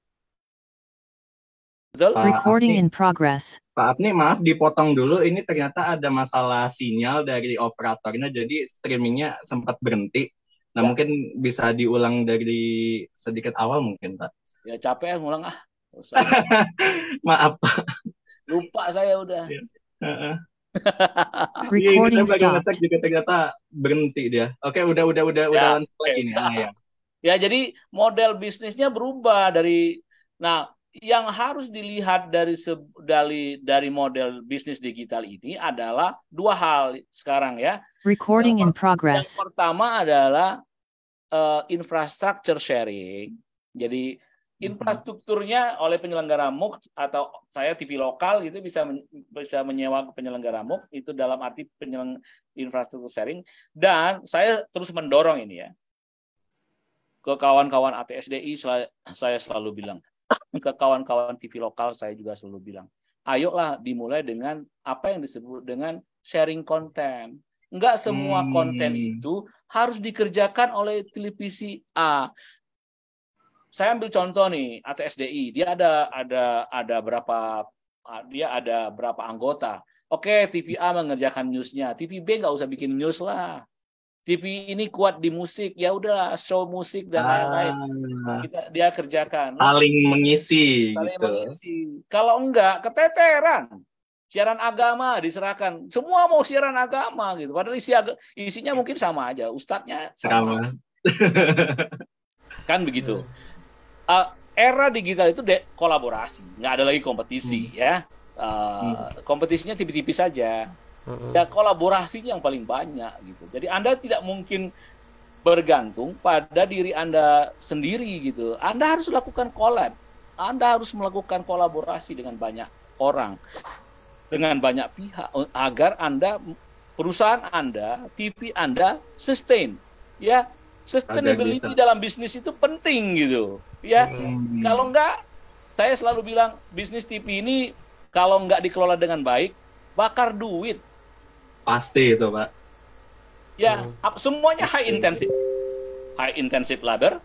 Betul? Pak Recording Apni, in progress. Pak Apni, maaf dipotong dulu. Ini ternyata ada masalah sinyal dari operatornya, jadi streamingnya sempat berhenti. Nah, Ya. mungkin bisa diulang dari sedikit awal mungkin, Pak. Ya capek ngulang ah. Maaf. Lupa saya udah. Heeh. Iya, ini Recording lagi stopped. ngetek juga ternyata berhenti dia. Oke, udah udah udah udah Ya, lanjut lagi nih. Ah, ya. Ya, jadi model bisnisnya berubah dari nah yang harus dilihat dari se- dari dari model bisnis digital ini adalah dua hal sekarang ya. Recording in Yang progress. pertama adalah eh, infrastructure sharing. Jadi infrastrukturnya oleh penyelenggara MOOC atau saya TV lokal gitu bisa men- bisa menyewa ke penyelenggara MOOC itu dalam arti penyeleng infrastruktur sharing dan saya terus mendorong ini ya ke kawan-kawan ATSDI saya, saya selalu bilang ke kawan-kawan TV lokal saya juga selalu bilang ayolah dimulai dengan apa yang disebut dengan sharing konten Enggak semua Hmm. konten itu harus dikerjakan oleh televisi A. Saya ambil contoh nih ATSDI, dia ada ada ada berapa ah, dia ada berapa anggota. Oke, TV A mengerjakan newsnya, TV B nggak usah bikin news lah. TV ini kuat di musik, ya udah show musik dan lain-lain Ah, kita dia kerjakan. saling mengisi Saling gitu. mengisi. Kalau enggak, keteteran. Siaran agama diserahkan. Semua mau siaran agama gitu. Padahal isi aga- isinya mungkin sama aja. Ustadznya sama. Sama. Kan begitu. Uh, era digital itu de- kolaborasi. Nggak ada lagi kompetisi ya. Uh, Kompetisinya tipis-tipis saja. Mm-mm. Ya kolaborasinya yang paling banyak gitu. Jadi Anda tidak mungkin bergantung pada diri Anda sendiri gitu. Anda harus lakukan collab. Anda harus melakukan kolaborasi dengan banyak orang, dengan banyak pihak agar Anda perusahaan Anda, TV Anda sustain. Ya, sustainability dalam bisnis itu penting gitu. Ya, Hmm. kalau enggak, saya selalu bilang bisnis TV ini kalau enggak dikelola dengan baik, bakar duit. Pasti itu, Pak. Ya, Hmm. semuanya high intensive. High intensive labor,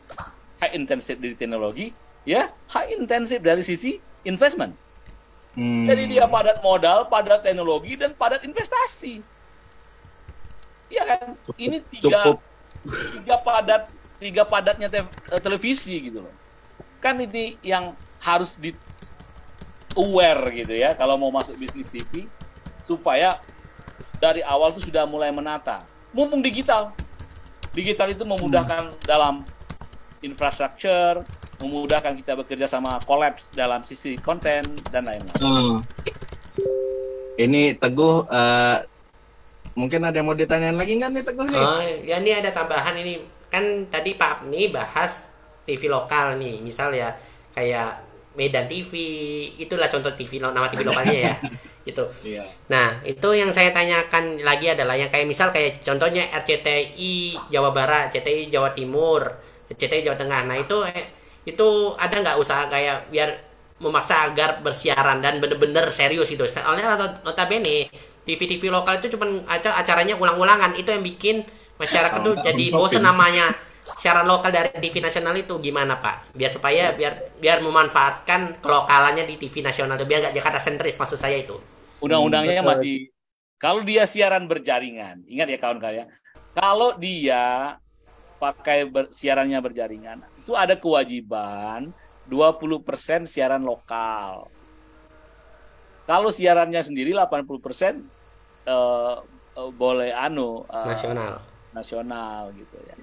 high intensive dari teknologi, ya, high intensive dari sisi investment. Hmm. Jadi dia padat modal, padat teknologi, dan padat investasi. Iya kan? Ini tiga, cukup. Tiga padat, tiga padatnya te- eh, televisi gitu loh. Kan ini yang harus di aware gitu ya, kalau mau masuk bisnis TV, supaya dari awal tuh sudah mulai menata. Mumpung digital, digital itu memudahkan dalam infrastruktur, memudahkan kita bekerja sama kolaps dalam sisi konten dan lain-lain. Hmm. Ini Teguh, eh, mungkin ada yang mau ditanyain lagi nggak nih Teguh nih? Oh, ya ini ada tambahan ini. Kan tadi Pak Afni bahas TV lokal nih. Misal ya kayak Medan TV, itulah contoh TV nama TV lokalnya ya. Gitu. Iya. Nah, itu yang saya tanyakan lagi adalah yang kayak misal kayak contohnya RCTI Jawa Barat, CTI Jawa Timur, CTI Jawa Tengah. Nah, itu eh, itu ada nggak usaha kayak biar memaksa agar bersiaran dan bener-bener serius itu. Soalnya not- notabene TV-TV lokal itu cuma ada acaranya ulang-ulangan. Itu yang bikin masyarakat tuh jadi bosen namanya siaran lokal dari TV nasional itu gimana Pak? Biar supaya biar biar memanfaatkan kelokalannya di TV nasional itu biar nggak Jakarta sentris maksud saya itu. undang-undangnya betul. masih kalau dia siaran berjaringan ingat ya kawan-kawan ya kalau dia pakai ber- siarannya berjaringan itu ada kewajiban 20% siaran lokal kalau siarannya sendiri 80% eh, uh, boleh anu uh, nasional nasional gitu ya.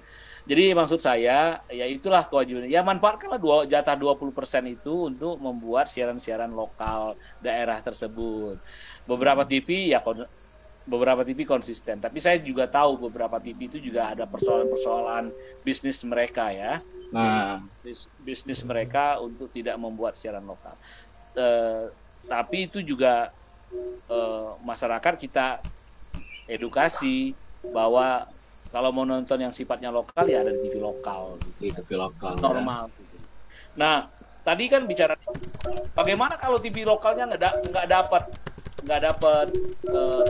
Jadi maksud saya ya itulah kewajiban. Ya manfaatkanlah dua jatah 20% itu untuk membuat siaran-siaran lokal daerah tersebut. Beberapa TV ya beberapa TV konsisten, tapi saya juga tahu beberapa TV itu juga ada persoalan-persoalan bisnis mereka ya. Nah, bisnis, bisnis mereka untuk tidak membuat siaran lokal. Uh, tapi itu juga uh, masyarakat kita edukasi bahwa kalau mau nonton yang sifatnya lokal ya ada di TV lokal gitu. Di TV lokal. Normal ya. gitu. Nah, tadi kan bicara bagaimana kalau TV lokalnya nggak da nggak dapat nggak dapat uh,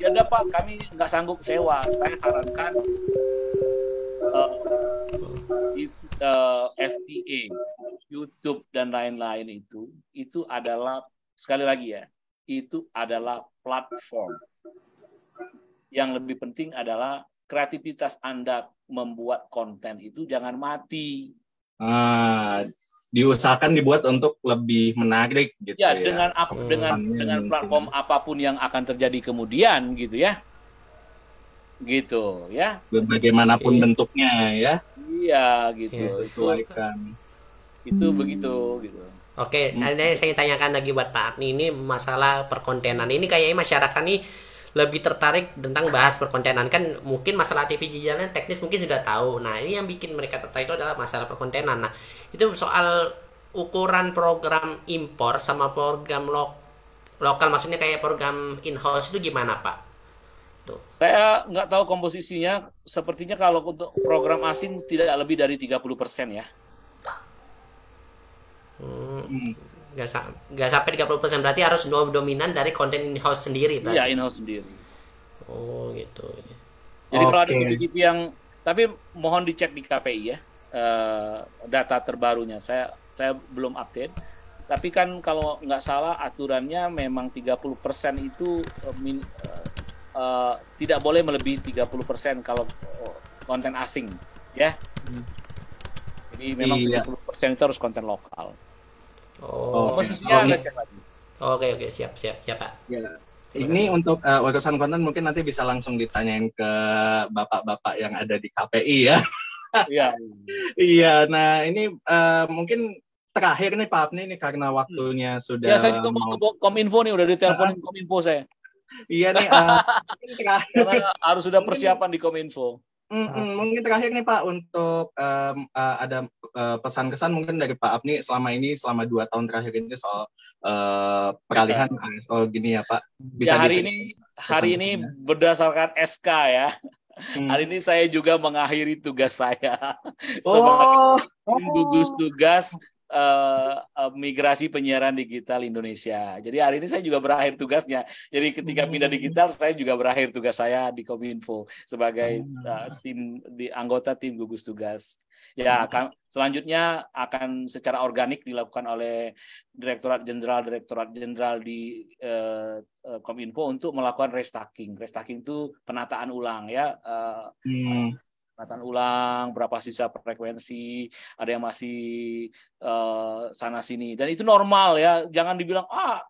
ya dapat kami nggak sanggup sewa saya sarankan uh, di, uh, FTA YouTube dan lain-lain itu itu adalah sekali lagi ya itu adalah platform yang lebih penting adalah kreativitas Anda membuat konten itu jangan mati. Ah, diusahakan dibuat untuk lebih menarik gitu ya. Ya, dengan ap, hmm. dengan dengan platform apa pun yang akan terjadi kemudian gitu ya. Gitu ya. Bagaimanapun iya. bentuknya ya. Iya gitu. Ya, itu itu begitu gitu. Oke, ada saya tanyakan lagi buat Pak Arni ini masalah perkontenan. Ini kayaknya masyarakat nih lebih tertarik tentang bahas perkontenan. Kan mungkin masalah TV digitalnya teknis mungkin sudah tahu. Nah ini yang bikin mereka tertarik itu adalah masalah perkontenan. Nah itu soal ukuran program impor sama program lo lokal. Maksudnya kayak program in house itu gimana pak? Saya nggak tahu komposisinya. Sepertinya kalau untuk program asing tidak lebih dari 30% ya hmm sampai 30% berarti harus dominan dari konten in house sendiri berarti. Iya, in house sendiri. Oh, gitu. Jadi okay. kalau ada TV yang tapi mohon dicek di KPI ya. Uh, data terbarunya saya saya belum update. Tapi kan kalau nggak salah aturannya memang 30% itu uh, min, uh, uh, tidak boleh melebihi 30% kalau konten asing, ya. Hmm. Jadi memang iya. 30% itu harus konten lokal. Oh, posisinya okay. Oke oke siap siap ya Pak. Ya. Ini untuk uh, urusan konten mungkin nanti bisa langsung ditanyain ke bapak-bapak yang ada di KPI ya. Iya. iya. Nah ini uh, mungkin terakhir nih Pak Apni ini karena waktunya hmm. sudah. Ya saya juga mau ke Kominfo nih udah diteleponin uh, Kominfo saya. Iya nih. Uh, Karena harus sudah persiapan di Kominfo. Mm-mm, mungkin terakhir nih Pak untuk um, uh, ada uh, pesan-kesan mungkin dari Pak Abni selama ini selama dua tahun terakhir ini soal uh, peralihan atau gini ya Pak. Bisa ya, hari ini hari ini berdasarkan SK ya. Hmm. Hari ini saya juga mengakhiri tugas saya oh. sebagai gugus tugas uh, uh, migrasi penyiaran digital Indonesia. Jadi hari ini saya juga berakhir tugasnya. Jadi ketika pindah hmm. digital, saya juga berakhir tugas saya di Kominfo sebagai uh, tim di anggota tim gugus tugas. Ya, hmm. akan selanjutnya akan secara organik dilakukan oleh Direktorat Jenderal Direktorat Jenderal di uh, Kominfo untuk melakukan restacking. Restacking itu penataan ulang ya. Uh, hmm penataan ulang, berapa sisa frekuensi, ada yang masih uh, sana sini. Dan itu normal ya, jangan dibilang ah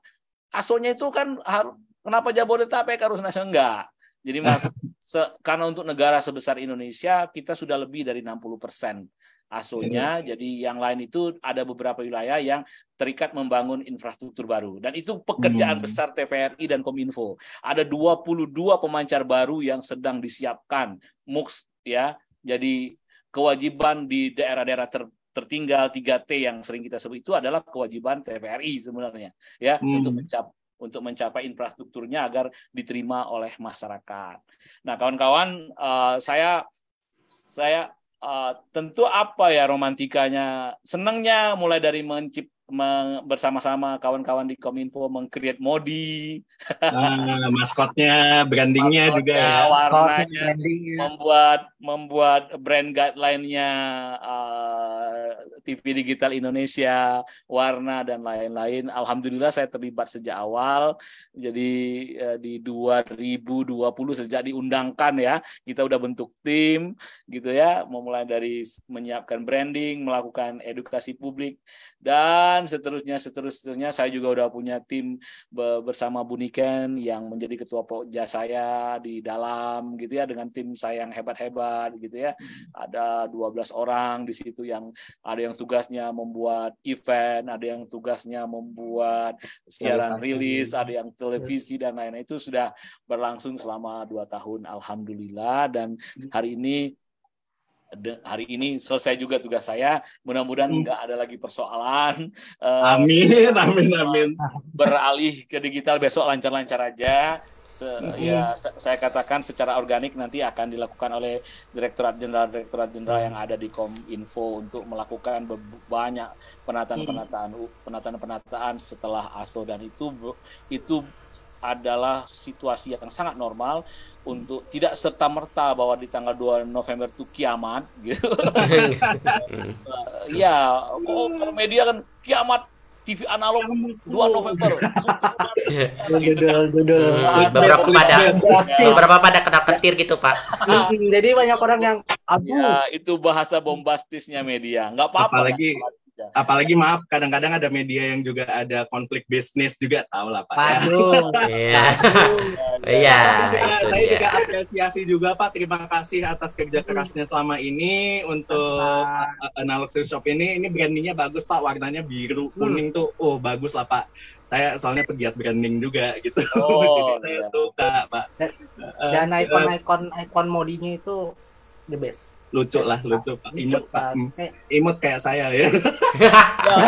asonya itu kan harus kenapa Jabodetabek harus nasional enggak. Jadi masuk se, karena untuk negara sebesar Indonesia kita sudah lebih dari 60 persen asonya. Hmm. Jadi yang lain itu ada beberapa wilayah yang terikat membangun infrastruktur baru. Dan itu pekerjaan hmm. besar TVRI dan Kominfo. Ada 22 pemancar baru yang sedang disiapkan. MUX ya. Jadi kewajiban di daerah-daerah ter, tertinggal 3T yang sering kita sebut itu adalah kewajiban TVRI sebenarnya ya hmm. untuk mencapai untuk mencapai infrastrukturnya agar diterima oleh masyarakat. Nah, kawan-kawan, uh, saya saya uh, tentu apa ya romantikanya, senangnya mulai dari mencip bersama-sama kawan-kawan di Kominfo mengcreate modi, uh, maskotnya, brandingnya maskotnya, juga, ya. warnanya, brandingnya. membuat membuat brand guideline-nya uh, TV digital Indonesia, warna dan lain-lain. Alhamdulillah saya terlibat sejak awal. Jadi uh, di 2020 sejak diundangkan ya, kita udah bentuk tim gitu ya, memulai dari menyiapkan branding, melakukan edukasi publik dan seterusnya seterusnya. Saya juga udah punya tim bersama Buniken yang menjadi ketua pokja saya di dalam gitu ya dengan tim saya yang hebat-hebat hebat gitu ya. Ada 12 orang di situ yang ada yang tugasnya membuat event, ada yang tugasnya membuat siaran rilis, ada yang televisi dan lain-lain. Itu sudah berlangsung selama dua tahun alhamdulillah. Dan hari ini hari ini selesai juga tugas saya. Mudah-mudahan hmm. nggak ada lagi persoalan. Amin, amin, amin. Beralih ke digital besok lancar-lancar aja ya saya katakan secara organik nanti akan dilakukan oleh Direktorat Jenderal Direktorat Jenderal yang ada di Kominfo untuk melakukan banyak penataan-penataan penataan-penataan setelah ASO dan itu itu adalah situasi yang sangat normal untuk tidak serta merta bahwa di tanggal 2 November itu kiamat gitu. ya, kok media kan kiamat TV analog 2 November. Beberapa pada beberapa pada kena petir gitu, Pak. Jadi banyak orang yang aduh. Ya, itu bahasa bombastisnya media. Enggak apa-apa. Apalagi apalagi maaf kadang-kadang ada media yang juga ada konflik bisnis juga tahu lah pak Aduh. ya. Iya itu saya juga apresiasi juga pak. Terima kasih atas kerja kerasnya selama ini untuk analog shop ini. Ini brandingnya bagus pak. Warnanya biru hmm. kuning tuh oh bagus lah pak. Saya soalnya pegiat branding juga gitu. Oh, Jadi saya iya. suka pak. Dan ikon-ikon ikon modinya itu the best lucu lah lucu pak. imut pak. imut kayak saya ya, ya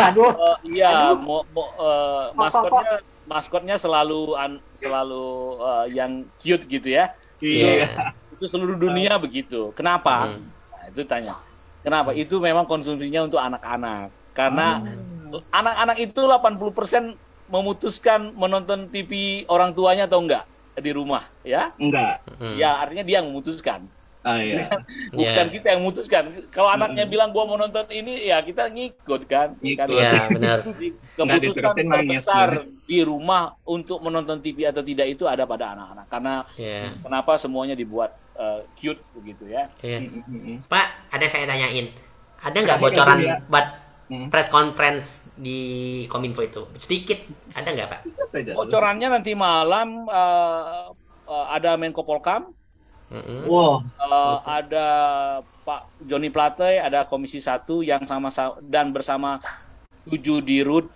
aduh. Uh, iya mo, mo, uh, maskotnya maskotnya selalu an, selalu uh, yang cute gitu ya? Iya. Itu seluruh dunia begitu. Kenapa? Hmm. nah, itu tanya. Kenapa? Itu memang konsumsinya untuk anak-anak. Karena anak-anak hmm. itu 80% memutuskan menonton TV orang tuanya atau enggak di rumah ya? Enggak. Hmm. ya artinya dia yang memutuskan Ah, iya. Bukan yeah. kita yang memutuskan. Kalau mm. anaknya bilang gua mau nonton ini, ya kita ngikut kan. Ngikut. Ya, benar. Keputusan nah, terbesar ya. di rumah untuk menonton TV atau tidak itu ada pada anak-anak. Karena yeah. kenapa semuanya dibuat uh, cute begitu ya. Yeah. Pak, ada saya tanyain. Ada nggak bocoran ya. buat hmm. press conference di Kominfo itu? Sedikit, ada nggak Pak? Bocorannya nanti malam uh, uh, ada Menko Polkam Mm-hmm. Wow. Uh, ada Pak Joni Plate, ada Komisi Satu yang sama dan bersama tujuh dirut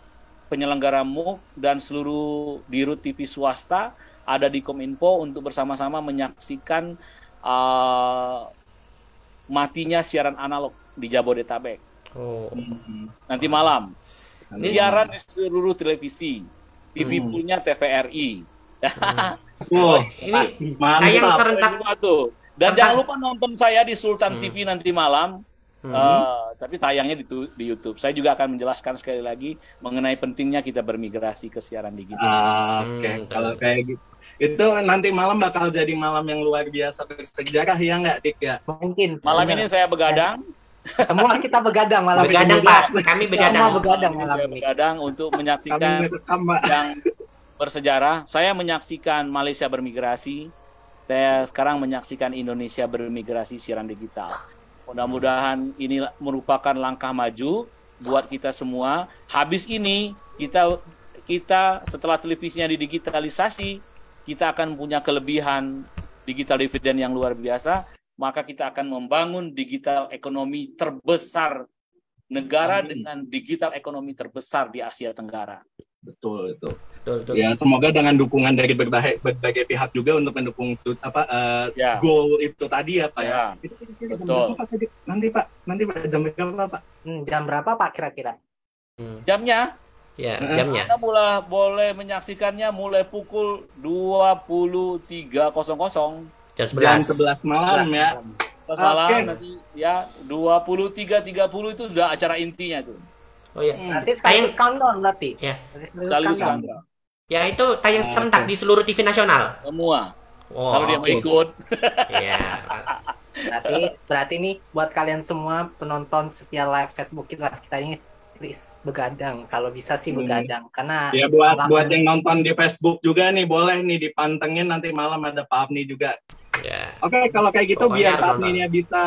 penyelenggara MUK dan seluruh dirut TV swasta ada di Kominfo untuk bersama-sama menyaksikan uh, matinya siaran analog di Jabodetabek. Oh. Nanti malam. Siaran di seluruh televisi. TV hmm. punya TVRI. Hmm. Wow, ini tayang serentak tuh. Dan serentak. jangan lupa nonton saya di Sultan hmm. TV nanti malam. Hmm. Uh, tapi tayangnya di, di YouTube. Saya juga akan menjelaskan sekali lagi mengenai pentingnya kita bermigrasi ke siaran digital. Ah, Oke, okay. hmm, kalau kayak gitu itu nanti malam bakal jadi malam yang luar biasa bersejarah ya nggak Dik ya? Mungkin. Malam ini saya begadang. Semua kita begadang malam begadang, ini. Pak. Kami begadang. Semua begadang malam ini. Begadang untuk menyaksikan yang bersejarah. Saya menyaksikan Malaysia bermigrasi. Saya sekarang menyaksikan Indonesia bermigrasi siaran digital. Mudah-mudahan ini merupakan langkah maju buat kita semua. Habis ini kita kita setelah televisinya didigitalisasi, kita akan punya kelebihan digital dividend yang luar biasa, maka kita akan membangun digital ekonomi terbesar negara dengan digital ekonomi terbesar di Asia Tenggara. Betul itu. Betul, betul. Ya semoga dengan dukungan dari berbagai, berbagai pihak juga untuk mendukung apa uh, ya. goal itu tadi ya pak ya. ya. Itu, betul. Pak, nanti pak, nanti pak jam berapa pak? Hmm, jam berapa pak kira-kira? Hmm. Jamnya? Ya, jamnya. Kita mulai boleh menyaksikannya mulai pukul 23.00. Jam 11. Jam 11 malam 11 ya. Malam okay. nanti ya 23.30 itu sudah acara intinya tuh. Oh iya. Hmm. Berarti sekaligus countdown berarti. Ya. Sekaligus countdown. Ya itu tayang nah, serentak di seluruh TV nasional. Semua. Oh, Kalau dia mau ikut. Iya. Berarti berarti nih buat kalian semua penonton setia live Facebook kita kita ini please begadang kalau bisa sih Hmm. begadang karena Ya buat malam- buat yang nonton di Facebook juga nih boleh nih dipantengin nanti malam ada Pak Apni juga. Ya. Oke kalau kayak gitu Pokoknya biar Pak. Apni bisa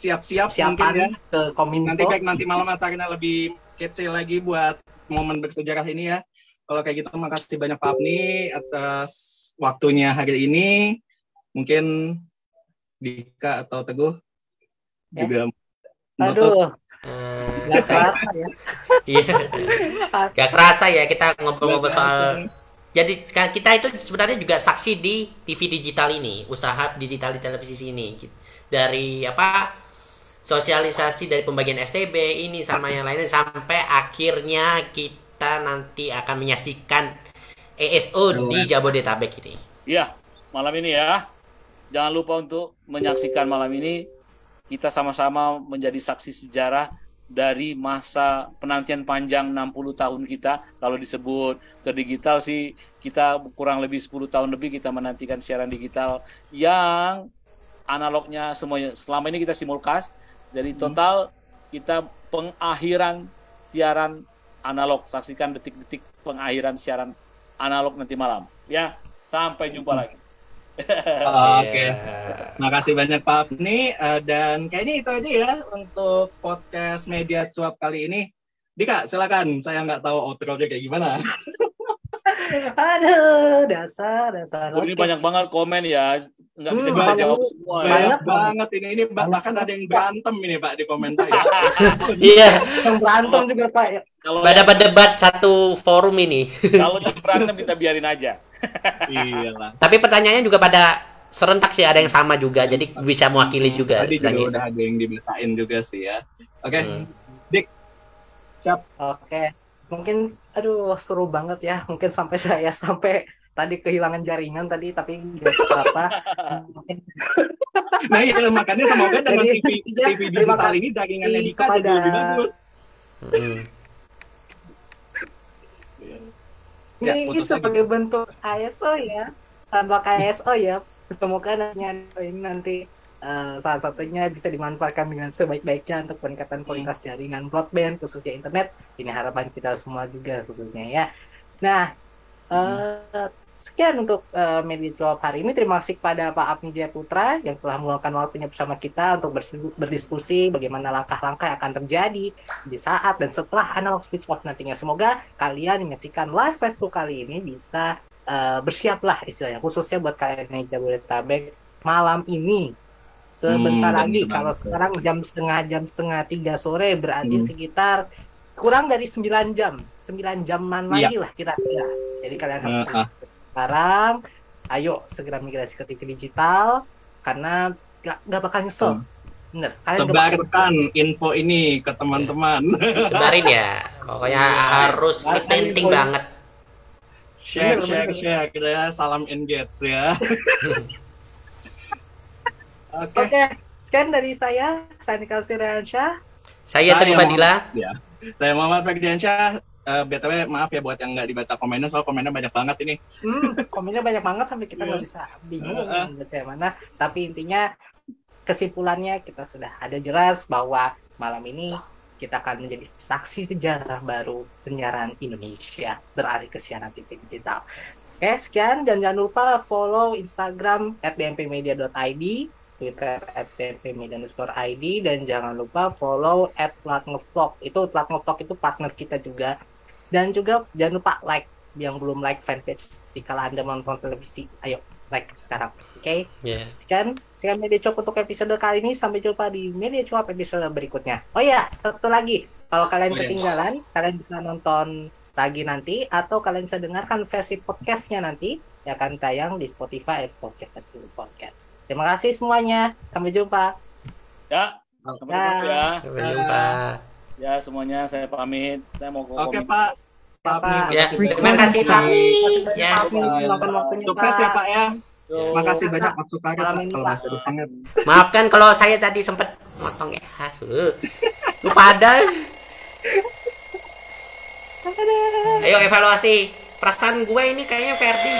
siap-siap mungkin ya. ke kominfo Nanti baik nanti malam acaranya lebih kece lagi buat momen bersejarah ini ya. Kalau kayak gitu makasih banyak Pak Apni atas waktunya hari ini. Mungkin Dika atau Teguh Ya. juga menutup. aduh nggak saya- kerasa ya Iya. Gak kerasa ya kita ngobrol-ngobrol soal jadi kan kita itu sebenarnya juga saksi di TV digital ini, usaha digital di televisi ini. Dari apa sosialisasi dari pembagian STB ini sama yang lainnya sampai akhirnya kita nanti akan menyaksikan ESO di Jabodetabek ini. Iya, malam ini ya. Jangan lupa untuk menyaksikan malam ini. Kita sama-sama menjadi saksi sejarah dari masa penantian panjang 60 tahun kita. Kalau disebut ke digital sih, kita kurang lebih 10 tahun lebih kita menantikan siaran digital yang analognya semuanya. Selama ini kita simulcast. Jadi total kita pengakhiran siaran analog. Saksikan detik-detik pengakhiran siaran analog nanti malam. Ya, sampai jumpa lagi. Oke. Ya. Makasih banyak Pak Apni Eh, dan kayaknya itu aja ya untuk podcast media cuap kali ini. Dika, silakan. Saya nggak tahu outro-nya kayak gimana. aduh dasar dasar Oh, ini banyak banget komen ya. Nggak bisa Hmm, kita jawab semua ya. Banyak. Banget ini. Ini bah- bahkan ada yang berantem ini Pak di komentar ya. Iya, yang berantem juga pak ya Kalau pada berdebat satu forum ini. kalau yang berantem kita biarin aja. Iya lah. Tapi pertanyaannya juga pada serentak sih ada yang sama juga, jadi bisa mewakili juga. Tadi juga udah ada yang dibacain juga sih ya. Oke, Hmm. Oke, mungkin aduh seru banget ya. Mungkin sampai saya sampai tadi kehilangan jaringan tadi tapi nggak apa. Mungkin nah iya makanya semoga dengan Jadi, TV, ya, TV digital ini jaringannya Dika jadi kepada- lebih bagus. Hmm. Ya, ini, ini putus lagi. sebagai bentuk ASO ya, tanpa KSO ya. Semoga ini nanti eh, salah satunya bisa dimanfaatkan dengan sebaik-baiknya untuk peningkatan kualitas jaringan broadband khususnya internet. Ini harapan kita semua juga khususnya ya. Nah, eh, sekian untuk eh, media cuap hari ini. Terima kasih kepada Pak Apni Jaya Putra yang telah meluangkan waktunya bersama kita untuk berdiskusi bagaimana langkah-langkah yang akan terjadi di saat dan setelah analog switch off nantinya. Semoga kalian menyaksikan live Facebook kali ini bisa eh, bersiaplah istilahnya khususnya buat kalian yang Jabodetabek malam ini sebentar Hmm, lagi benar, kalau sekarang jam setengah jam setengah tiga sore berarti Hmm. sekitar kurang dari 9 jam 9 jaman Iya. lagi lah kira-kira jadi kalian harus Eh, ah. sekarang ayo segera migrasi ke TV digital karena gak, gak bakal nyesel Hmm. bener Sebarkan info ini ke teman-teman. Sebarin ya, pokoknya harus ini Sebarkan penting banget. share, share, share. Kita ya salam engage ya. Oke. Oke, sekian dari saya, Nikal Siriansyah. Saya Teguh Fadila. Saya Muhammad Ferdiansyah. Eh, BTW maaf ya buat yang nggak dibaca komennya soal komennya banyak banget ini. Hmm, komennya banyak banget sampai kita Iya. nggak bisa bingung baca yang mana. Tapi intinya kesimpulannya kita sudah ada jelas bahwa malam ini kita akan menjadi saksi sejarah baru penyiaran Indonesia beralih ke siaran TV digital. Oke, sekian dan jangan lupa follow Instagram @dmpmedia.id, Twitter @dmpmedia_id dan jangan lupa follow @platngevlog. Itu platngevlog itu partner kita juga. Dan juga jangan lupa like yang belum like fanpage jika Anda menonton televisi. Ayo like sekarang. Oke. Ya. Sekian, sekian media cuap untuk episode kali ini. Sampai jumpa di media cuap episode berikutnya. Oh ya, satu lagi. Kalau kalian Oh iya. ketinggalan, kalian bisa nonton lagi nanti atau kalian bisa dengarkan versi podcastnya nanti yang akan tayang di Spotify Podcast Podcast. Terima kasih semuanya. Sampai jumpa. Ya, sampai Ya. jumpa ya. Sampai jumpa. Ya semuanya saya pamit. Saya mau ke Oke komik. Pak. Pak Ya, terima terima kasih Pak. Ya. Sukses ya Pak ya. Makasih Pak. banyak waktu Pak. Ada banget. Maafkan kalau saya tadi sempat motong ya. Su. Lu pada. Ayo evaluasi. Perasaan gue ini kayaknya Ferdi.